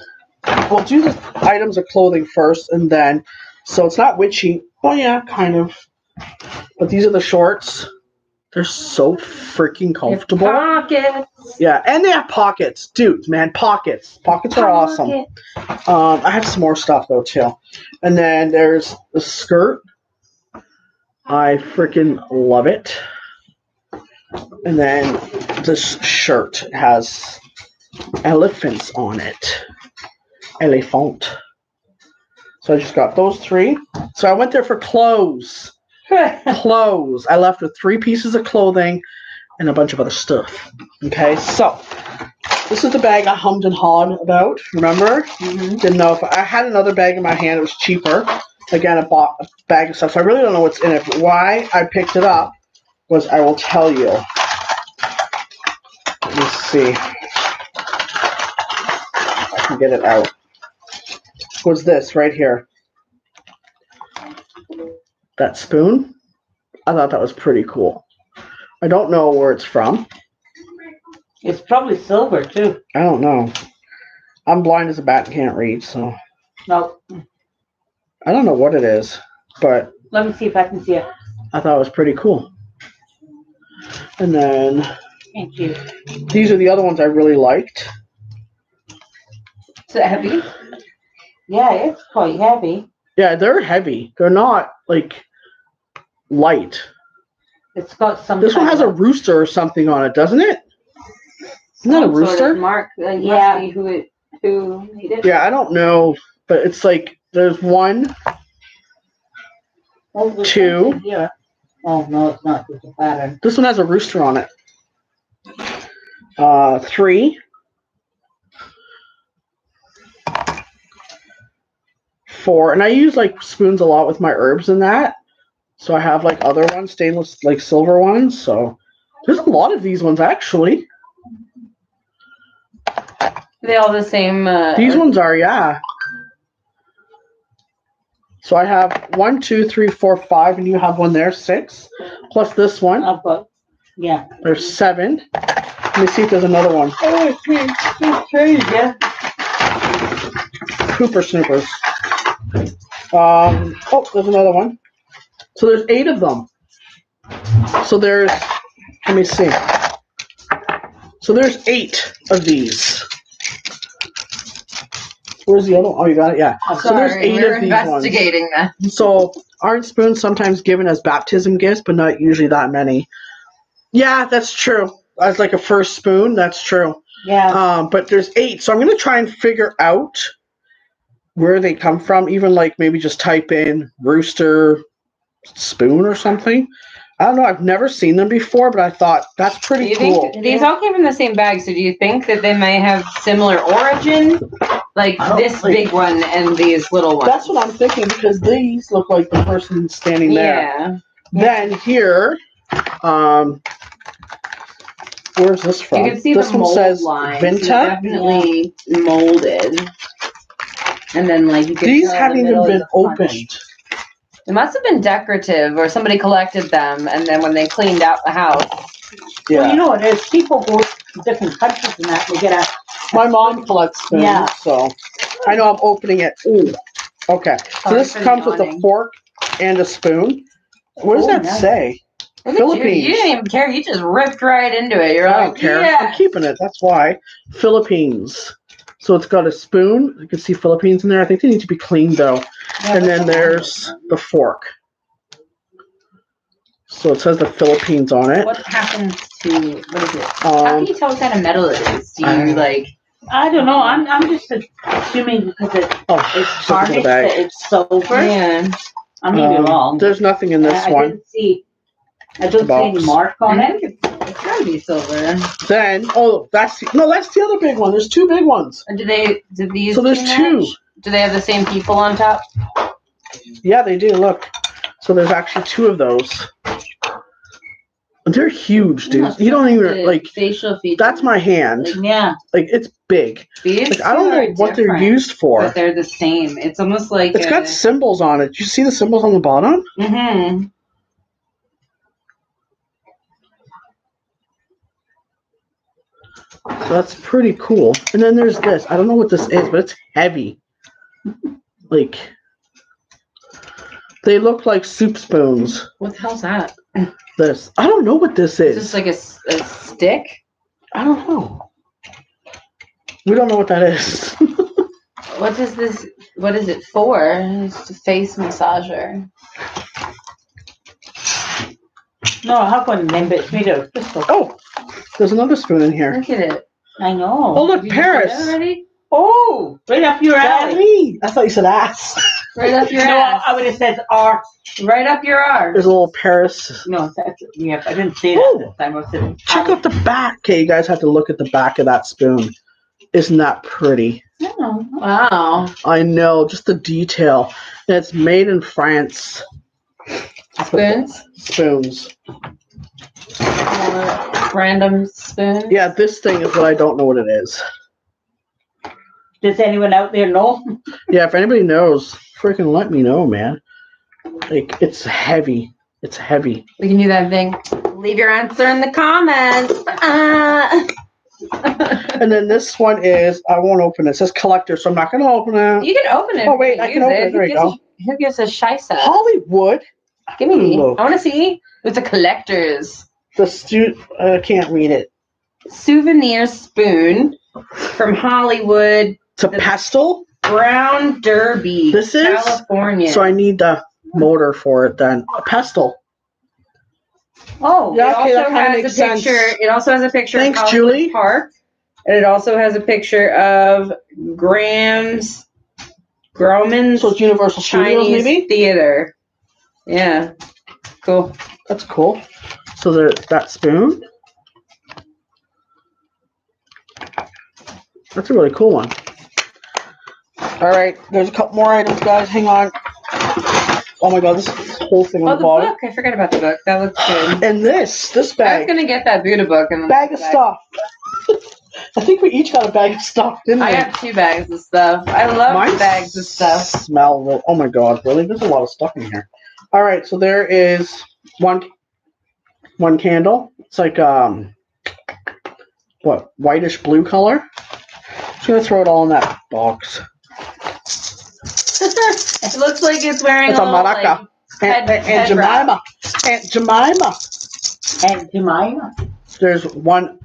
Speaker 2: We'll do the items of clothing first and then. So it's not witchy. Oh, yeah, kind of. But these are the shorts. They're so freaking comfortable.
Speaker 1: Pockets.
Speaker 2: Yeah, and they have pockets. Dudes, man, pockets. Pockets are awesome. Um, I have some more stuff though too, and then there's the skirt. I freaking love it. And then this shirt has elephants on it. Elephant. So I just got those three. So I went there for clothes. Clothes. I left with three pieces of clothing and a bunch of other stuff. Okay, so this is the bag I hummed and hawed about. Remember?
Speaker 3: Mhm.
Speaker 2: Didn't know if I had another bag in my hand. It was cheaper, again I bought a bag of stuff. So I really don't know what's in it. But why I picked it up was I will tell you. Let me see. I can get it out. Was this right here? That spoon? I thought that was pretty cool. I don't know where it's from.
Speaker 3: It's probably silver too.
Speaker 2: I don't know. I'm blind as a bat and can't read, so
Speaker 3: No,
Speaker 2: I don't know what it is, but
Speaker 3: let me see if I can see it.
Speaker 2: I thought it was pretty cool. And then
Speaker 3: Thank you.
Speaker 2: these are the other ones I really liked.
Speaker 1: Is it heavy?
Speaker 3: Yeah, it's quite heavy.
Speaker 2: Yeah, they're heavy. They're not like light.
Speaker 3: It's got some.
Speaker 2: This one
Speaker 3: kind
Speaker 2: has a rooster or something on it, doesn't it? Isn't that a
Speaker 1: Some sort of
Speaker 2: rooster?
Speaker 1: mark. That
Speaker 3: Yeah.
Speaker 1: must be who it who made it.
Speaker 2: Yeah, I don't know, but it's like there's one.
Speaker 3: Oh, there's
Speaker 2: two.
Speaker 3: something Here. Oh no, it's not. It's a pattern.
Speaker 2: This one has a rooster on it. Uh, three. Four, and I use like spoons a lot with my herbs and that. So I have like other ones, stainless, like silver ones. So there's a lot of these ones actually.
Speaker 1: Are they all the same? Uh,
Speaker 2: These ones are, yeah. So I have one, two, three, four, five, and you have one there, six. Plus this one,
Speaker 3: I've got. Yeah.
Speaker 2: there's seven. Let me see if there's another one.
Speaker 3: Oh, it's it's yeah.
Speaker 2: Cooper Snoopers. Um, oh, there's another one. So there's eight of them. So there's, let me see. So there's eight of these. Where's the other one? Oh, you got it? Yeah. So there's
Speaker 1: Sorry,
Speaker 2: eight
Speaker 1: we're
Speaker 2: of these ones.
Speaker 1: investigating that.
Speaker 2: So aren't spoons sometimes given as baptism gifts, but not usually that many? Yeah, that's true. As like a first spoon, that's true.
Speaker 3: Yeah.
Speaker 2: Um, but there's eight, so I'm gonna try and figure out where they come from. Even like maybe just type in rooster spoon or something. I don't know. I've never seen them before, but I thought that's pretty cool.
Speaker 1: think these all came from the same bag? So do you think that they may have similar origin, like this big one and these little ones?
Speaker 2: That's what I'm thinking because these look like the person standing there.
Speaker 1: Yeah.
Speaker 2: Then here, um, where's this from?
Speaker 1: You can see
Speaker 2: this
Speaker 1: the
Speaker 2: one
Speaker 1: mold
Speaker 2: says
Speaker 1: lines. They're
Speaker 2: Vinta.
Speaker 1: definitely molded. And then like you can
Speaker 2: These haven't even been
Speaker 1: opened. punch.
Speaker 2: Opened.
Speaker 1: It must have been decorative, or somebody collected them, and then when they cleaned out the house,
Speaker 2: Yeah.
Speaker 3: Well, you know, there's people go to different countries and that. They get a.
Speaker 2: My mom collects spoons,
Speaker 3: Yeah.
Speaker 2: so I know I'm opening it. Ooh. Okay. So
Speaker 1: Sorry
Speaker 2: this
Speaker 1: for the
Speaker 2: comes with a
Speaker 1: yawning.
Speaker 2: fork and a spoon. What does
Speaker 3: Oh,
Speaker 2: that
Speaker 3: nice.
Speaker 2: say?
Speaker 1: Look at you.
Speaker 2: Philippines.
Speaker 1: You didn't even care. You just ripped right into it. You're
Speaker 2: I don't care.
Speaker 1: yeah.
Speaker 2: I'm keeping it. That's why. Philippines. So it's got a spoon. You can see Philippines in there. I think they need to be cleaned though. And then there's the fork. So it says the Philippines on it.
Speaker 1: What happens to what is it? How can
Speaker 2: Um,
Speaker 1: you tell what kind of metal it is? Do you
Speaker 2: I-
Speaker 1: like?
Speaker 3: I don't know. I'm I'm just assuming because it,
Speaker 2: oh,
Speaker 3: it's
Speaker 2: look at
Speaker 3: tarnished that it's silver.
Speaker 1: Yeah.
Speaker 3: I may be
Speaker 2: Um,
Speaker 3: wrong.
Speaker 2: There's nothing in this
Speaker 3: I, I
Speaker 2: one.
Speaker 3: didn't see. I don't see any mark on
Speaker 1: I
Speaker 3: it.
Speaker 1: think it's, it's gotta be silver.
Speaker 2: Then, oh, that's the, no, that's the other big one. There's two big ones.
Speaker 1: Or do they? Do these?
Speaker 2: So there's
Speaker 1: match?
Speaker 2: two.
Speaker 1: Do they have the same people on top?
Speaker 2: Yeah, they do. Look. So there's actually two of those. They're huge, dude. You don't even like.
Speaker 1: facial features.
Speaker 2: That's my hand.
Speaker 3: Yeah.
Speaker 2: Like it's big. Like I don't know what they're used for.
Speaker 1: But they're the same. It's almost like
Speaker 2: It's got symbols on it. Do you see the symbols on the bottom?
Speaker 1: hmm
Speaker 2: So that's pretty cool. And then there's this. I don't know what this is, but it's heavy. Like they look like soup spoons.
Speaker 1: What the hell's that?
Speaker 2: This. I don't know what this
Speaker 1: Is
Speaker 2: is.
Speaker 1: this like a, a stick?
Speaker 2: I don't know. We don't know what that is. [laughs]
Speaker 1: What is this? What is it for? It's a face massager.
Speaker 3: No, I have one of them, but it's made out of crystal.
Speaker 2: oh, there's another spoon in here.
Speaker 1: Look at it.
Speaker 3: I know.
Speaker 2: Oh, look,
Speaker 1: Have you seen
Speaker 2: Paris.
Speaker 1: it already?
Speaker 3: Oh, right up your ass.
Speaker 2: me. I thought you said ass. [laughs]
Speaker 1: Right up your
Speaker 3: No,
Speaker 1: ass.
Speaker 3: I would have said R.
Speaker 1: Right up your arse.
Speaker 2: There's a little Paris.
Speaker 3: No, that's yeah. I didn't say that this time. I said
Speaker 2: Check out the back. Okay, you guys have to look at the back of that spoon. Isn't that pretty?
Speaker 3: Oh, wow.
Speaker 2: I know, just the detail. And it's made in France.
Speaker 1: Spoons.
Speaker 2: Spoons.
Speaker 1: Random spoon.
Speaker 2: Yeah, this thing is what I don't know what it is.
Speaker 3: Does anyone out there know? [laughs]
Speaker 2: Yeah, if anybody knows, freaking let me know, man. Like, it's heavy. It's heavy.
Speaker 1: We can do that thing. Leave your answer in the comments. Uh. [laughs]
Speaker 2: And then this one is, I won't open it. It says collector, so I'm not going to open it.
Speaker 1: you can open it.
Speaker 2: Oh, wait, I
Speaker 1: you
Speaker 2: can
Speaker 1: use
Speaker 2: open it. There you
Speaker 1: gives
Speaker 2: go.
Speaker 1: Who gives a shisa?
Speaker 2: Hollywood,
Speaker 1: Give me.
Speaker 2: Look.
Speaker 1: I want to see. It's a collector's
Speaker 2: the stu- I can't read it.
Speaker 1: souvenir spoon from Hollywood
Speaker 2: It's a pestle,
Speaker 1: Brown Derby,
Speaker 2: This is?
Speaker 1: California.
Speaker 2: so I need the motor for it then. A pestle.
Speaker 3: Oh,
Speaker 2: Yeah.
Speaker 1: it
Speaker 2: okay, that
Speaker 1: also has a
Speaker 2: sense.
Speaker 1: picture. It also has a picture
Speaker 2: Thanks,
Speaker 1: of Hollywood
Speaker 2: Julie.
Speaker 1: Park, and it also has a picture of Graham's Grauman's
Speaker 2: So it's Universal Studios,
Speaker 1: Chinese
Speaker 2: maybe?
Speaker 1: Theater. Yeah, cool.
Speaker 2: That's cool. So there's that spoon. That's a really cool one. All right, there's a couple more items, guys. Hang on. Oh my god, this whole thing on
Speaker 1: Oh,
Speaker 2: the
Speaker 1: the
Speaker 2: bottom.
Speaker 1: book. I forgot about the book. That looks good.
Speaker 2: And this, this bag.
Speaker 1: I was gonna get that Buddha book and
Speaker 2: bag of stuff. [laughs] I think we each got a bag of stuff, didn't we?
Speaker 1: I have two bags of stuff. I love
Speaker 2: Mine
Speaker 1: bags of stuff.
Speaker 2: Smell. real- Oh my god, really? There's a lot of stuff in here. All right, so there is one, one candle. It's like um, what whitish blue color. Just gonna throw it all in that box. [laughs]
Speaker 1: it looks like it's wearing
Speaker 2: It's a
Speaker 1: a little,
Speaker 2: maraca.
Speaker 1: like,
Speaker 2: Aunt,
Speaker 1: Head-
Speaker 2: Aunt
Speaker 1: head wrap.
Speaker 2: Jemima. Aunt Jemima.
Speaker 3: and Jemima.
Speaker 2: There's one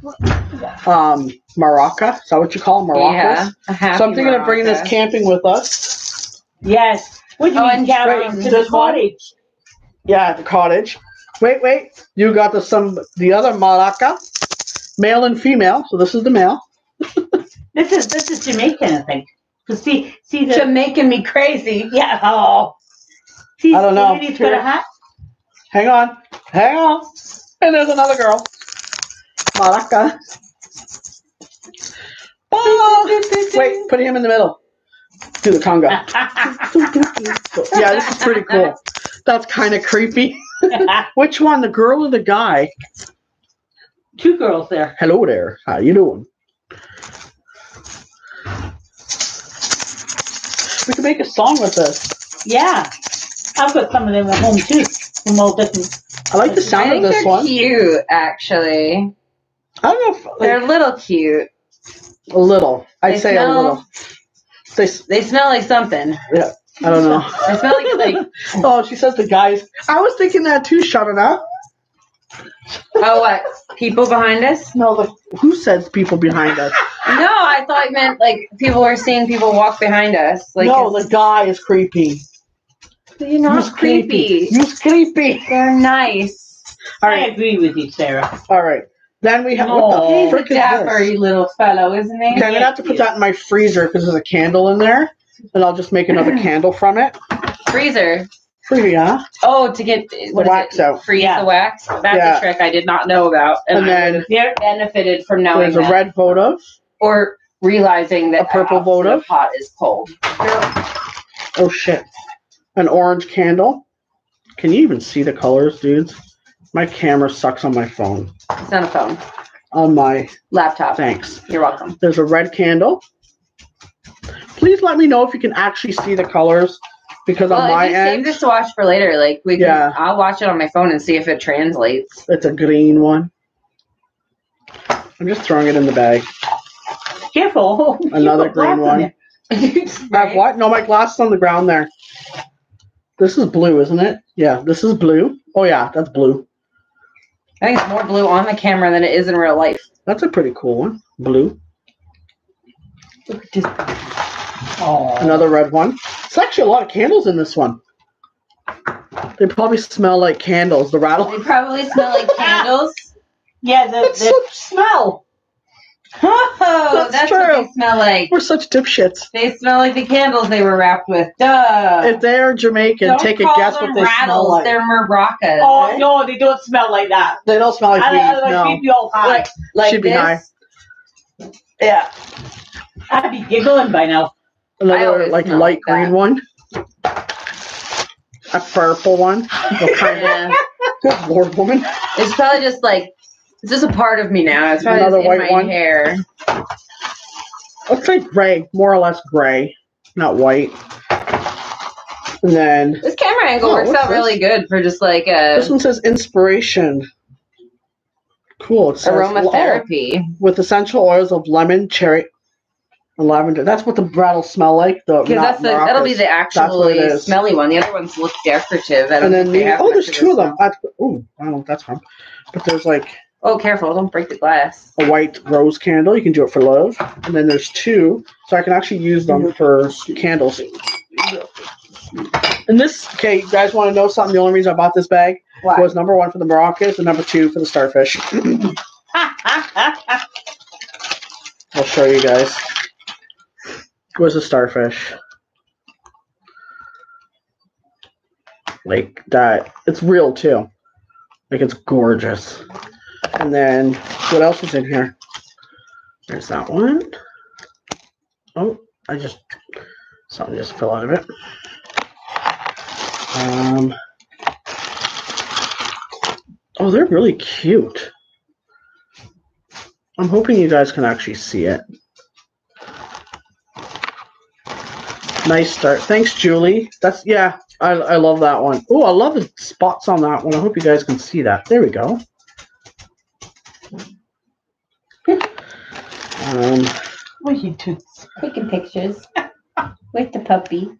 Speaker 2: um maraca. Is that what you call maracas?
Speaker 1: yeah.
Speaker 2: So I'm thinking of bringing this camping with us.
Speaker 3: Yes. Would you
Speaker 1: Oh, and
Speaker 3: carry
Speaker 1: drums.
Speaker 3: to the
Speaker 2: This one?
Speaker 3: cottage?
Speaker 2: Yeah, at the cottage. Wait, wait. You got the some the other maraca, male and female. So this is the male. [laughs]
Speaker 3: This is this is Jamaican, I think. To see see the
Speaker 1: To making me crazy.
Speaker 3: yeah. Oh. See,
Speaker 2: I don't know.
Speaker 3: He's got a hat.
Speaker 2: Hang on, hang on. And there's another girl. Maraca. [laughs] Oh, wait, put him in the middle. Do the conga. [laughs] yeah, this is pretty cool. That's kind of creepy. [laughs] [laughs] Which one, the girl or the guy?
Speaker 3: Two girls there.
Speaker 2: Hello there. How you doing? We could make a song with this.
Speaker 3: Yeah. I've got some of them at home too. From all different.
Speaker 2: I like the
Speaker 1: I
Speaker 2: sound of this
Speaker 1: they're
Speaker 2: one.
Speaker 1: cute, actually.
Speaker 2: I don't know if
Speaker 1: They're a little cute.
Speaker 2: a little. I'd
Speaker 1: They
Speaker 2: say
Speaker 1: smell-
Speaker 2: a little. They,
Speaker 1: They smell like something.
Speaker 2: I don't know.
Speaker 1: They smell like like [laughs]
Speaker 2: oh, she says the guys. I was thinking that too. Shut
Speaker 1: oh what? People behind us?
Speaker 2: No, the, who says people behind us?
Speaker 1: No, I thought you meant like people are seeing people walk behind us. Like
Speaker 2: no, the guy is creepy.
Speaker 1: you're not
Speaker 2: You's
Speaker 1: creepy.
Speaker 2: You's creepy.
Speaker 1: They're nice.
Speaker 2: All
Speaker 3: I agree with you, Sarah.
Speaker 2: all right. Then we have
Speaker 3: No.
Speaker 2: what the
Speaker 1: He's a
Speaker 2: frick is
Speaker 1: dappery
Speaker 2: this?
Speaker 1: little fellow, isn't he?
Speaker 2: Okay, I'm gonna have to put that in my freezer because there's a candle in there, and I'll just make another [clears throat] candle from it.
Speaker 1: Freezer.
Speaker 2: Pretty, huh?
Speaker 1: Oh, to get what is
Speaker 2: wax
Speaker 1: it?
Speaker 2: out.
Speaker 1: Freeze
Speaker 3: Yeah.
Speaker 1: the wax. That's
Speaker 2: Yeah.
Speaker 1: a trick I did not know about, and,
Speaker 2: And
Speaker 1: I
Speaker 2: then
Speaker 1: would
Speaker 3: There.
Speaker 1: benefited from knowing
Speaker 2: there's a
Speaker 1: that.
Speaker 2: red votive.
Speaker 1: or realizing that
Speaker 2: A purple
Speaker 1: the
Speaker 2: votive.
Speaker 1: hot is cold.
Speaker 2: Oh shit. An orange candle. Can you even see the colors, dudes? My camera sucks on my phone.
Speaker 1: It's not a phone.
Speaker 2: On my
Speaker 1: Laptop.
Speaker 2: thanks.
Speaker 1: You're welcome.
Speaker 2: There's a red candle. Please let me know if you can actually see the colors because on
Speaker 1: Well,
Speaker 2: my
Speaker 1: if you save
Speaker 2: end
Speaker 1: this to watch for later, like we can,
Speaker 2: Yeah.
Speaker 1: I'll watch it on my phone and see if it translates.
Speaker 2: it's a green one. I'm just throwing it in the bag.
Speaker 3: Careful. [laughs]
Speaker 2: Another green one.
Speaker 3: there. [laughs]
Speaker 2: I have what? No, my glass is on the ground there. This is blue, isn't it? Yeah, this is blue. Oh yeah, that's blue.
Speaker 1: I think it's more blue on the camera than it is in real life.
Speaker 2: That's a pretty cool one. Blue.
Speaker 1: Look at this.
Speaker 3: Oh.
Speaker 2: Another red one. It's actually a lot of candles in this one. They probably smell like candles. The rattle.
Speaker 1: They probably smell like [laughs] candles.
Speaker 3: Yeah, the,
Speaker 2: That's
Speaker 3: the
Speaker 2: such smell. [laughs]
Speaker 1: Oh,
Speaker 2: That's
Speaker 1: that's,
Speaker 2: true.
Speaker 1: what they smell like.
Speaker 2: We're such dipshits.
Speaker 1: They smell like the candles they were wrapped with. Duh.
Speaker 2: If they're Jamaican,
Speaker 1: Don't
Speaker 2: take a guess what they
Speaker 1: rattles.
Speaker 2: smell like.
Speaker 1: They're maracas.
Speaker 3: Oh no, they don't smell like that.
Speaker 2: They don't smell like
Speaker 3: I, I,
Speaker 2: weed.
Speaker 3: I
Speaker 2: No.
Speaker 3: keep you all high.
Speaker 1: Like, like
Speaker 2: Should be
Speaker 1: this.
Speaker 2: high.
Speaker 3: Yeah. I'd be giggling by now.
Speaker 2: Another like light
Speaker 1: that.
Speaker 2: green one. A purple one. What kind of
Speaker 1: Yeah.
Speaker 2: good lord woman?
Speaker 1: It's probably just like it's just a part of me now. It's probably
Speaker 2: Another white
Speaker 1: my
Speaker 2: one?
Speaker 1: hair.
Speaker 2: Looks like gray, more or less gray, not white. And then
Speaker 1: This camera angle
Speaker 2: Oh,
Speaker 1: works out really good for just like a
Speaker 2: this one says inspiration. Cool. It says,
Speaker 1: aromatherapy.
Speaker 2: with essential oils of lemon, cherry, and lavender. That's what the brattle smell like. The
Speaker 1: Because
Speaker 2: not
Speaker 1: that's the that'll be the
Speaker 2: what
Speaker 1: actually smelly one. The other ones look decorative.
Speaker 2: And then the, oh, there's two of them. That's, oh, I don't know that's from. But there's like
Speaker 1: Oh, careful! Don't break the glass.
Speaker 2: a white rose candle. You can do it for love. And then there's two, so I can actually use them for candles. And this, okay, you guys want to know something? The only reason I bought this bag
Speaker 1: Why?
Speaker 2: was number one for the maracas and number two for the starfish. [laughs] I'll show you guys. Where's a starfish? Like that. It's real too. Like it's gorgeous. And then what else is in here? There's that one. Oh, I just something just fell out of it. Um. Oh, they're really cute. I'm hoping you guys can actually see it. Nice start. Thanks, Julie. That's yeah. I, I love that one. Oh, I love the spots on that one. I hope you guys can see that. There we go. Um,
Speaker 3: what are you doing?
Speaker 1: Taking pictures [laughs] with the puppy.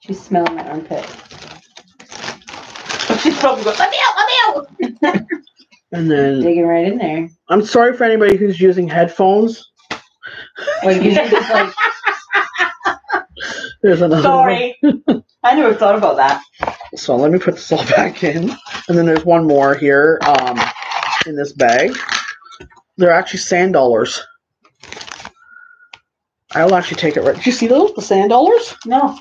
Speaker 1: She's smelling my armpit.
Speaker 3: She's probably going, let me out, let me out. [laughs]
Speaker 2: and then
Speaker 1: Digging right in there.
Speaker 2: I'm sorry for anybody who's using headphones.
Speaker 1: Like you just like [laughs]
Speaker 2: There's another
Speaker 3: Sorry. I never thought about that.
Speaker 2: So let me put this all [laughs] back in. And then there's one more here um, in this bag. They're actually sand dollars. I'll actually take it right. Did you see those? The sand dollars?
Speaker 3: No.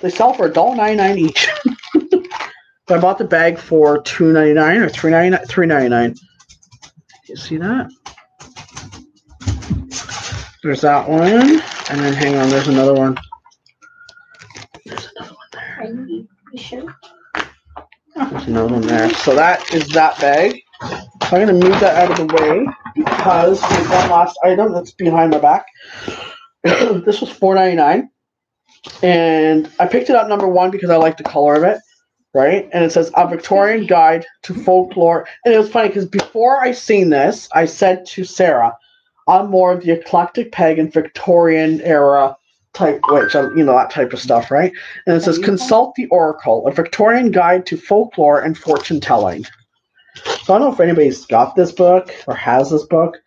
Speaker 2: They sell for $1.99 each. [laughs] but I bought the bag for two ninety nine or three ninety nine. Three ninety nine. You see that? There's that one, and then hang on. There's another one. There's another one there.
Speaker 1: Are you, you sure?
Speaker 2: There's another one there. So that is that bag. So I'm gonna move that out of the way because there's one last item that's behind my back. [clears throat] this was $4.99. And I picked it up number one because I like the color of it. Right? And it says a Victorian guide to folklore. And it was funny because before I seen this, I said to Sarah, I'm more of the eclectic pagan Victorian era type which um, you know that type of stuff, right? And it says consult the oracle, a Victorian guide to folklore and fortune telling. So I don't know if anybody's got this book or has this book,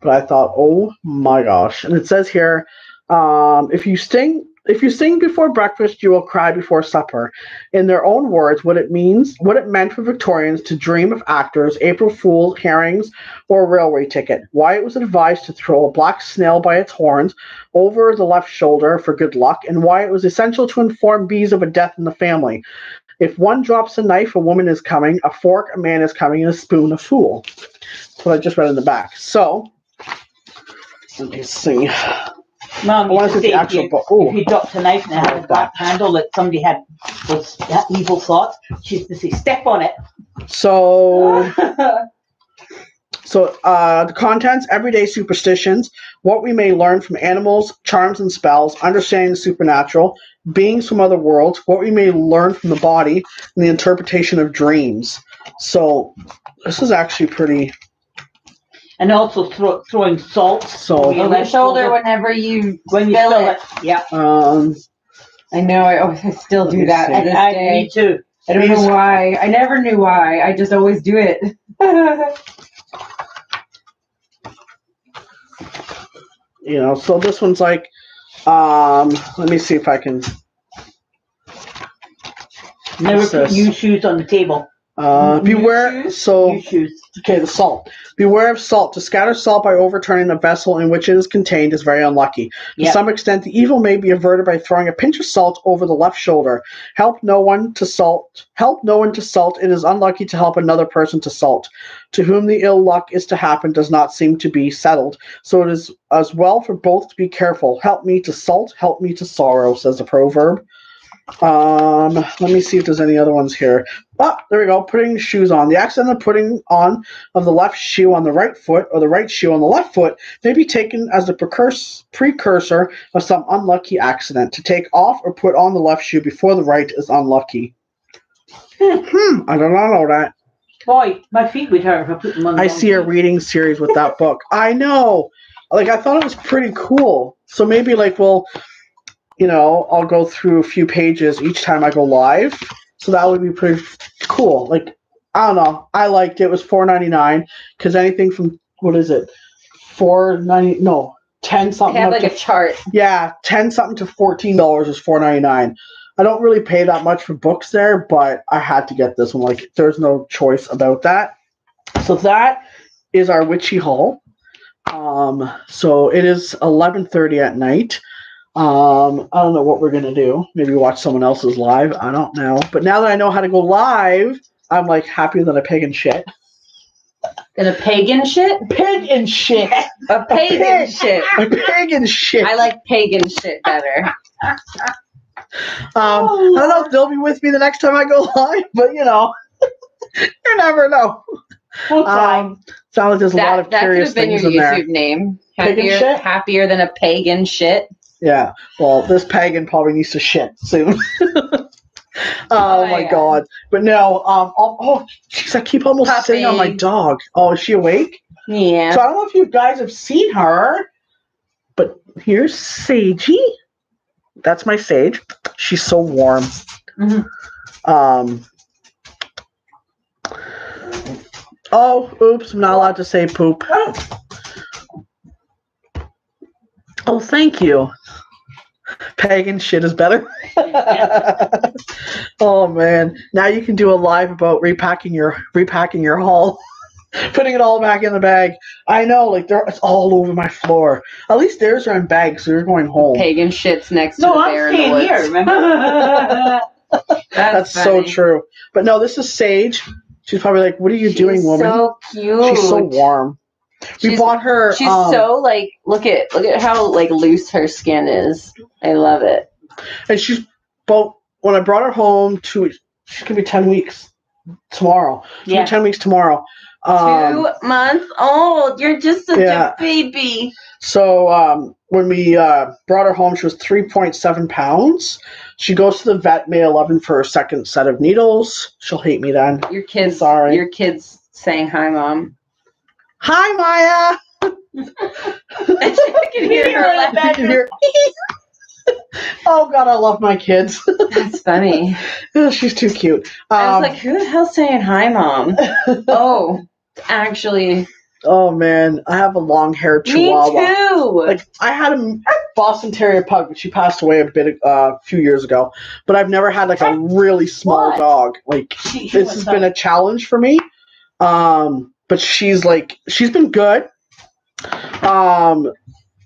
Speaker 2: but I thought, oh my gosh! And it says here, um, if you sing, if you sing before breakfast, you will cry before supper. In their own words, what it means, what it meant for Victorians to dream of actors, April Fool, herrings, or a railway ticket. Why it was advised to throw a black snail by its horns over the left shoulder for good luck, and why it was essential to inform bees of a death in the family. If one drops a knife, a woman is coming, a fork, a man is coming, and a spoon, a fool. That's what I just read in the back. So, let me see.
Speaker 3: Mom,
Speaker 2: I want to see the actual
Speaker 3: you-.
Speaker 2: Oh,
Speaker 3: If you dropped a knife and it had a black handle that somebody had was that evil thoughts, she used to say, step on it.
Speaker 2: so [laughs] So, uh, the contents, everyday superstitions, what we may learn from animals, charms and spells, understanding the supernatural, beings from other worlds, what we may learn from the body, and the interpretation of dreams. So, this is actually pretty.
Speaker 3: And also throw, throwing salt.
Speaker 2: So,
Speaker 1: On your
Speaker 3: left
Speaker 1: shoulder whenever you
Speaker 3: when you
Speaker 1: spill it.
Speaker 3: Yeah.
Speaker 2: um,
Speaker 1: I know. I always I still do that to this
Speaker 3: I,
Speaker 1: day.
Speaker 3: me too.
Speaker 1: I don't know why. I never knew why. I just always do it. [laughs]
Speaker 2: you know, so this one's like, um, let me see if I can.
Speaker 3: Never
Speaker 2: What's
Speaker 3: put
Speaker 2: this?
Speaker 3: new shoes on the table.
Speaker 2: Uh, beware.
Speaker 3: shoes?
Speaker 2: So
Speaker 3: New shoes.
Speaker 2: Okay, the salt. Beware of salt. To scatter salt by overturning the vessel in which it is contained is very unlucky. To
Speaker 3: Yep.
Speaker 2: some extent, the evil may be averted by throwing a pinch of salt over the left shoulder. Help no one to salt. Help no one to salt. It is unlucky to help another person to salt. To whom the ill luck is to happen does not seem to be settled. So it is as well for both to be careful. Help me to salt. Help me to sorrow, says the proverb. Um, let me see if there's any other ones here. Ah, there we go. Putting shoes on. The accident of putting on of the left shoe on the right foot or the right shoe on the left foot may be taken as the precursor, precursor of some unlucky accident. To take off or put on the left shoe before the right is unlucky. Hmm, I do not know that.
Speaker 3: Boy, my feet would hurt if I put them on.
Speaker 2: I see a reading series with that book. I know. Like I thought it was pretty cool. So maybe like we'll you know, I'll go through a few pages each time I go live. So that would be pretty cool. Like I don't know. I liked it. It was four ninety nine because anything from what is it? Four ninety no ten
Speaker 1: They
Speaker 2: something
Speaker 1: have like
Speaker 2: to
Speaker 1: a chart.
Speaker 2: yeah, ten something to fourteen dollars is four ninety nine. I don't really pay that much for books there, but I had to get this one. Like, there's no choice about that. So that is our witchy haul. Um, so it is eleven thirty at night. Um, I don't know what we're gonna do. Maybe watch someone else's live. I don't know. But now that I know how to go live, I'm like happier than a pig and shit.
Speaker 1: Than a pagan shit?
Speaker 2: Pig and shit.
Speaker 1: A pagan
Speaker 2: pig.
Speaker 1: shit.
Speaker 2: A pig and [laughs] shit. [laughs]
Speaker 1: I like pagan shit better. [laughs]
Speaker 2: Um,
Speaker 3: Oh,
Speaker 2: I don't know if they'll be with me the next time I go live, but you know, you never know.
Speaker 3: Time.
Speaker 2: Um, sounds like there's a lot
Speaker 1: That,
Speaker 2: of
Speaker 1: that could
Speaker 2: curious
Speaker 1: have been your
Speaker 2: things in there.
Speaker 1: YouTube name. Happier, happier than a pagan shit.
Speaker 2: Yeah. Well, this pagan probably needs to shit soon. oh, [laughs]
Speaker 1: Oh,
Speaker 2: my
Speaker 1: yeah.
Speaker 2: god! But no. Um. Oh, oh jeez, I keep almost
Speaker 1: Puppy.
Speaker 2: sitting on my dog. Oh, is she awake?
Speaker 1: Yeah.
Speaker 2: So I don't know if you guys have seen her, but here's Sagey. That's my Sage. She's so warm.
Speaker 1: Mhm.
Speaker 2: Um. Oh, oops! I'm not allowed to say poop. Oh, Oh, thank you. Pagan shit is better. [laughs] oh man! Now you can do a live about repacking your repacking your haul, [laughs] putting it all back in the bag. I know, like there, it's all over my floor. At least theirs are in bags, so you're going home.
Speaker 1: Pagan shit's next to
Speaker 3: No,
Speaker 1: the
Speaker 3: I'm
Speaker 1: bear in the
Speaker 3: staying
Speaker 1: woods.
Speaker 3: here. Remember? [laughs]
Speaker 2: That's so true. But no, this is Sage. She's probably like, "What are you
Speaker 1: She's
Speaker 2: doing, woman?"
Speaker 1: So cute.
Speaker 2: She's so warm. We
Speaker 1: She's-
Speaker 2: bought her.
Speaker 1: She's
Speaker 2: um,
Speaker 1: so like look at look at how like loose her skin is. I love it.
Speaker 2: and she's both. When I brought her home, two. She's gonna be ten weeks tomorrow. She'll
Speaker 3: Yeah.
Speaker 2: be ten weeks tomorrow. Um,
Speaker 1: Two months old. You're just such
Speaker 2: yeah.
Speaker 1: a baby.
Speaker 2: So um, when we uh, brought her home, she was 3.7 pounds. She goes to the vet May 11 for her second set of needles. She'll hate me then.
Speaker 1: Your kids.
Speaker 2: Sorry.
Speaker 1: Your kids saying hi, mom.
Speaker 2: Hi, Maya. [laughs]
Speaker 1: I can hear her
Speaker 2: You
Speaker 1: laughing.
Speaker 2: can [laughs] oh God, I love my kids.
Speaker 1: That's funny. [laughs]
Speaker 2: Oh, She's too cute.
Speaker 1: I
Speaker 2: Um,
Speaker 1: was like, who the hell's saying hi, mom? oh, actually,
Speaker 2: oh man, I have a long-haired
Speaker 1: me
Speaker 2: Chihuahua.
Speaker 1: too.
Speaker 2: Like I had a Boston Terrier pug, but she passed away a bit uh, a few years ago. But I've never had like a really small
Speaker 3: What?
Speaker 2: dog. Like
Speaker 3: She,
Speaker 2: this has
Speaker 3: some-
Speaker 2: been a challenge for me. Um, but she's like she's been good. Um,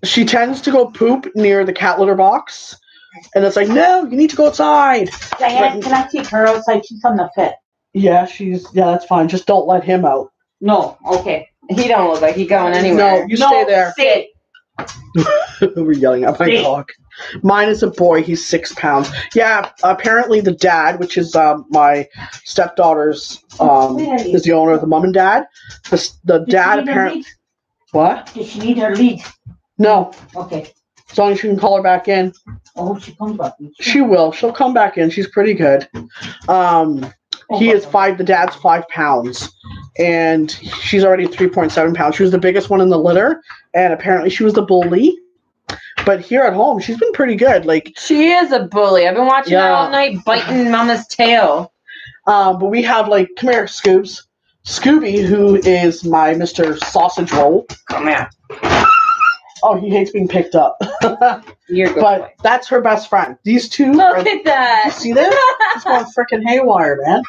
Speaker 2: she tends to go poop near the cat litter box, and it's like, no, you need to go outside.
Speaker 3: Diane, can I take her outside? She's on the fit.
Speaker 2: Yeah, she's yeah, that's fine. Just don't let him out.
Speaker 3: No, okay.
Speaker 1: he don't look like he going anywhere.
Speaker 2: No, you stay there.
Speaker 3: Sit. [laughs]
Speaker 2: We're yelling at my dog. Mine is a boy. He's six pounds. Yeah, apparently the dad, which is um, my stepdaughter's, um, is the owner of the mom and dad. The, the dad apparently. What?
Speaker 3: Did she need her lead?
Speaker 2: No,
Speaker 3: Okay.
Speaker 2: as long as you can call her back in,
Speaker 3: Oh, she comes up.
Speaker 2: she will. She'll come back in. She's pretty good. Um,
Speaker 3: Oh,
Speaker 2: he is five. The dad's five pounds, and she's already three point seven pounds. She was the biggest one in the litter, and apparently she was the bully. But here at home, she's been pretty good. Like
Speaker 1: She is a bully. I've been watching her all night biting mama's tail.
Speaker 2: Um, but we have like, come here, Scoobs. Scooby, who is my Mr. Sausage Roll.
Speaker 1: Come here.
Speaker 2: Oh, he hates being picked up. [laughs]
Speaker 1: You're good
Speaker 2: but
Speaker 1: boy.
Speaker 2: that's her best friend. These two
Speaker 1: Look
Speaker 2: are,
Speaker 1: at that.
Speaker 2: see this? It's going [laughs] freaking haywire, man.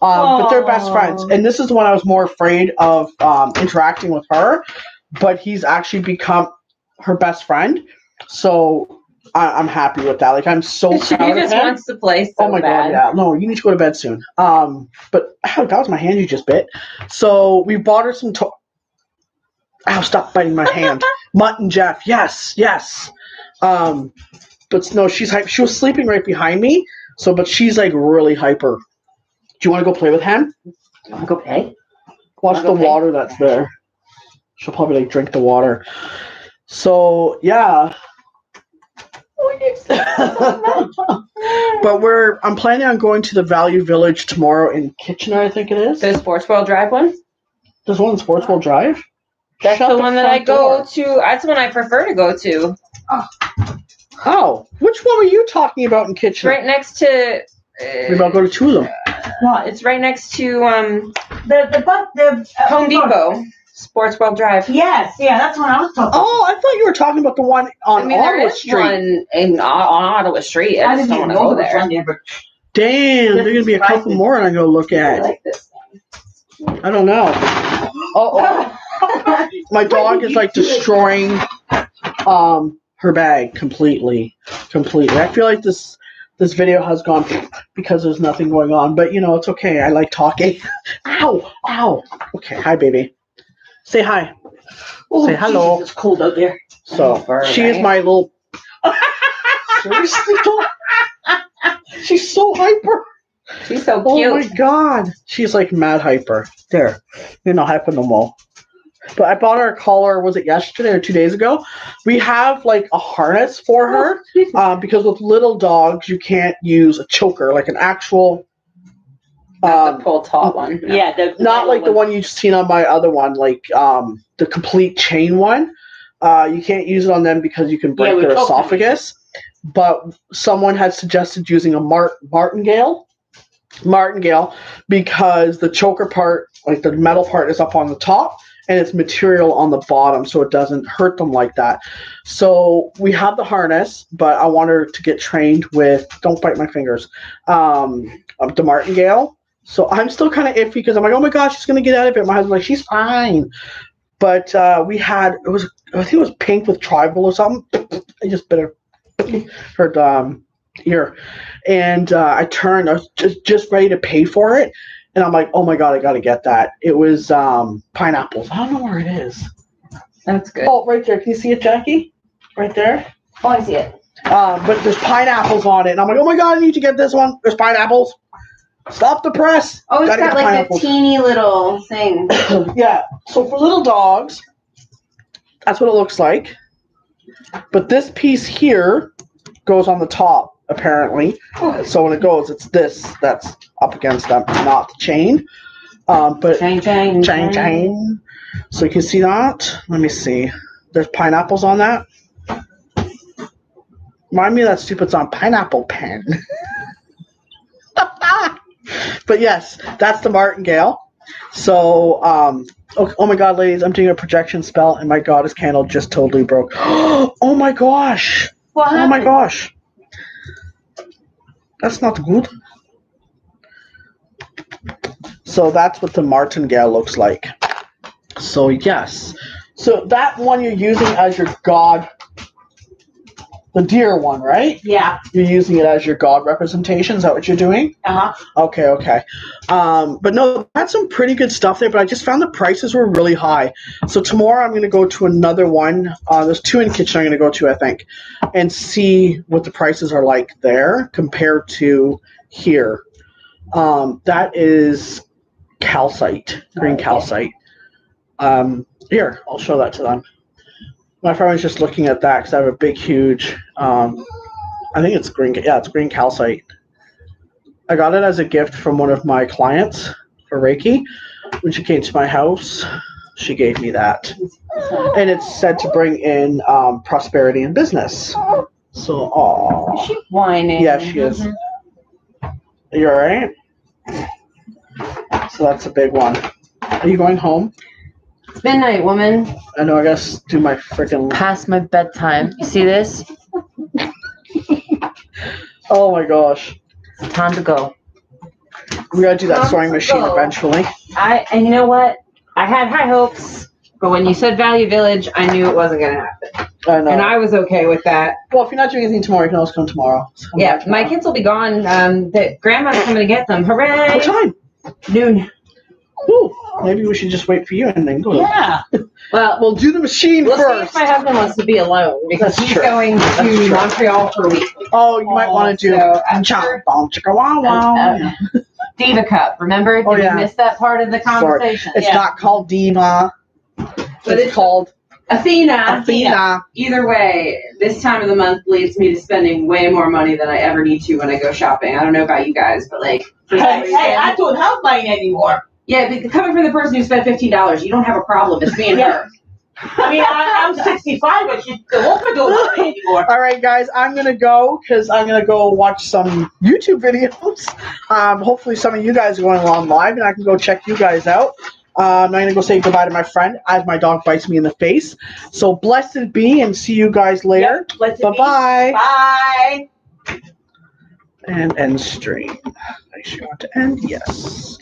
Speaker 2: Um, but they're best friends, and this is the one I was more afraid of um, interacting with her. But he's actually become her best friend, so I- I'm happy with that. Like I'm so [laughs]
Speaker 1: She
Speaker 2: proud of
Speaker 1: just wants to play so
Speaker 2: oh my
Speaker 1: bad.
Speaker 2: god, yeah. No, you need to go to bed soon. Um, but ow, that was my hand you just bit. So we bought her some. To- ow, stop biting my hand. [laughs] Mutton Jeff, yes, yes. Um, but no, she's hype. She was sleeping right behind me. So, but she's like really hyper. Do you want to go play with him?
Speaker 1: Go play.
Speaker 2: Watch the
Speaker 1: play?
Speaker 2: water that's there. She'll probably like drink the water. So yeah. [laughs] but we're I'm planning on going to the Value Village tomorrow in Kitchener, I think it is.
Speaker 1: The Sports World Drive one.
Speaker 2: There's one in World Drive.
Speaker 1: That's
Speaker 2: Shut
Speaker 1: the one that I go
Speaker 2: door.
Speaker 1: to. That's the one I prefer to go to.
Speaker 2: Oh, which one were you talking about in Kitchener?
Speaker 1: right next to.
Speaker 2: Maybe
Speaker 1: Uh,
Speaker 2: I'll go to two of them.
Speaker 3: What?
Speaker 1: it's right next to um,
Speaker 3: The the but the uh,
Speaker 1: Home Depot. Sports World Drive.
Speaker 3: Yes, yeah, that's what I was talking.
Speaker 2: Oh, I thought you were talking about the one on
Speaker 1: I mean, there
Speaker 2: Ottawa
Speaker 1: is
Speaker 2: Street.
Speaker 1: one in on Ottawa Street. I,
Speaker 3: I
Speaker 1: just
Speaker 3: didn't
Speaker 1: don't
Speaker 3: even
Speaker 1: want to
Speaker 3: know
Speaker 1: go
Speaker 3: there was one there, but
Speaker 2: Damn, there's gonna be a couple
Speaker 3: pricey.
Speaker 2: more I'm gonna go look
Speaker 1: I
Speaker 2: at.
Speaker 1: like this.
Speaker 2: I don't know.
Speaker 1: Oh, [laughs]
Speaker 2: My dog is like destroying um her bag completely. Completely. I feel like this this video has gone because there's nothing going on, but you know, it's okay. I like talking. [laughs] ow, ow. Okay, hi baby. Say hi.
Speaker 3: oh,
Speaker 2: Say hello.
Speaker 3: Jesus, it's cold out there.
Speaker 2: So
Speaker 1: Fur,
Speaker 2: she is my little [laughs] Seriously, don't- She's so hyper.
Speaker 1: she's so cute.
Speaker 2: Oh my god. She's like mad hyper. There. You're not hyper no more. But I bought her a collar, was it yesterday or two days ago? We have like a harness for her um, because with little dogs, you can't use a choker, like an actual,
Speaker 1: Not
Speaker 2: um,
Speaker 1: the pull taut one. no.
Speaker 3: Yeah, the,
Speaker 2: not like the one you've seen on my other one, like um, the complete chain one. Uh, you can't use it on them because you can break
Speaker 3: Yeah,
Speaker 2: their esophagus. But someone had suggested using a Mart- martingale, martingale, because the choker part, like the metal part, is up on the top and it's material on the bottom, so it doesn't hurt them like that. So we have the harness, but I want her to get trained with. Don't bite my fingers. Um, the martingale. So I'm still kind of iffy because I'm like, oh my gosh, she's gonna get out of it. My husband's like, she's fine. But uh, we had it was I think it was pink with tribal or something. I just bit her her um, ear, and uh, I turned. I was just just ready to pay for it, and I'm like, oh my god, I gotta get that. It was um, pineapples. I don't know where it is.
Speaker 1: That's good.
Speaker 2: Oh, right there. Can you see it, Jackie? Right there.
Speaker 1: Oh, I see it.
Speaker 2: Um, but there's pineapples on it, and I'm like, oh my god, I need to get this one. There's pineapples. Stop the press.
Speaker 1: Oh, it's
Speaker 2: Gotta
Speaker 1: got like a teeny little thing. [coughs]
Speaker 2: yeah. So for little dogs, that's what it looks like. But this piece here goes on the top, apparently. So when it goes, it's this that's up against them, not the chain. Um, but
Speaker 1: Chang, chang,
Speaker 2: chain, chain. So you can see that. Let me see. There's pineapples on that. Remind me of that stupid song, Pineapple Pen. [laughs] but yes, that's the martingale. So, um, oh, oh my god, ladies, I'm doing a projection spell, and my goddess candle just totally broke. [gasps] oh my gosh!
Speaker 3: What
Speaker 2: Oh my gosh! That's not good. So that's what the martingale looks like. So yes. So that one you're using as your god, the deer one, right?
Speaker 3: Yeah.
Speaker 2: You're using it as your god representation. Is that what you're doing?
Speaker 3: Uh huh.
Speaker 2: Okay, okay. Um, but no, had some pretty good stuff there, but I just found the prices were really high. So tomorrow I'm going to go to another one. Uh, there's two in Kitchener I'm going to go to, I think, and see what the prices are like there compared to here. Um, that is calcite, green calcite. Um, here, I'll show that to them. My friend was just looking at that because I have a big, huge. Um, I think it's green. Yeah, it's green calcite. I got it as a gift from one of my clients for Reiki. When she came to my house, she gave me that. And it's said to bring in um, prosperity and business. So,
Speaker 1: Is she whining?
Speaker 2: Yeah, she is. You're alright? So that's a big one. Are you going home?
Speaker 1: It's midnight, woman.
Speaker 2: I know I gotta do my freaking.
Speaker 1: Past my bedtime. You see this? [laughs]
Speaker 2: Oh my gosh.
Speaker 1: It's time to go.
Speaker 2: We gotta do that sewing machine
Speaker 1: Comfortable.
Speaker 2: eventually.
Speaker 1: I and you know what? I had high hopes, but when you said Value Village, I knew it wasn't gonna happen,
Speaker 2: I know.
Speaker 1: and I was okay with that.
Speaker 2: well, if you're not doing anything tomorrow, you can always come tomorrow. Come
Speaker 1: Yeah,
Speaker 2: back
Speaker 1: my kids will be gone. Um, the grandma's coming to get them. Hooray!
Speaker 2: What time?
Speaker 1: Noon.
Speaker 2: Ooh, maybe we should just wait for you and then go.
Speaker 3: Yeah. [laughs]
Speaker 1: Well,
Speaker 2: We'll do the machine
Speaker 1: we'll see
Speaker 2: first.
Speaker 1: if my husband wants to be alone because
Speaker 2: That's
Speaker 1: he's
Speaker 2: true.
Speaker 1: going
Speaker 2: That's
Speaker 1: to
Speaker 2: true.
Speaker 1: Montreal for a week.
Speaker 2: oh, you might want to do
Speaker 1: So I'm
Speaker 2: chop, chicka, wow, wow.
Speaker 1: Diva Cup. Remember? Did
Speaker 2: Oh, yeah.
Speaker 1: you miss that part of the
Speaker 2: Sorry.
Speaker 1: conversation?
Speaker 2: It's
Speaker 1: yeah.
Speaker 2: not called Diva.
Speaker 1: But
Speaker 2: it's,
Speaker 1: it's-
Speaker 2: called
Speaker 1: Athena.
Speaker 2: Athena.
Speaker 1: Either way, this time of the month leads me to spending way more money than I ever need to when I go shopping. I don't know about you guys, but like,
Speaker 3: Hey, hey, I don't have mine anymore.
Speaker 1: Yeah, coming from the person who spent fifteen dollars, you don't have a problem. It's me and her.
Speaker 3: I mean, I, I'm 65, but she, the woman don't have it anymore.
Speaker 2: All right, guys, I'm gonna go because I'm gonna go watch some YouTube videos. Um, hopefully, some of you guys are going along live, and I can go check you guys out. Um, I'm gonna go say goodbye to my friend as my dog bites me in the face. So blessed be, and see you guys later.
Speaker 3: Yep,
Speaker 2: Bye bye.
Speaker 3: Bye.
Speaker 2: And end stream. I sure want to end. Yes.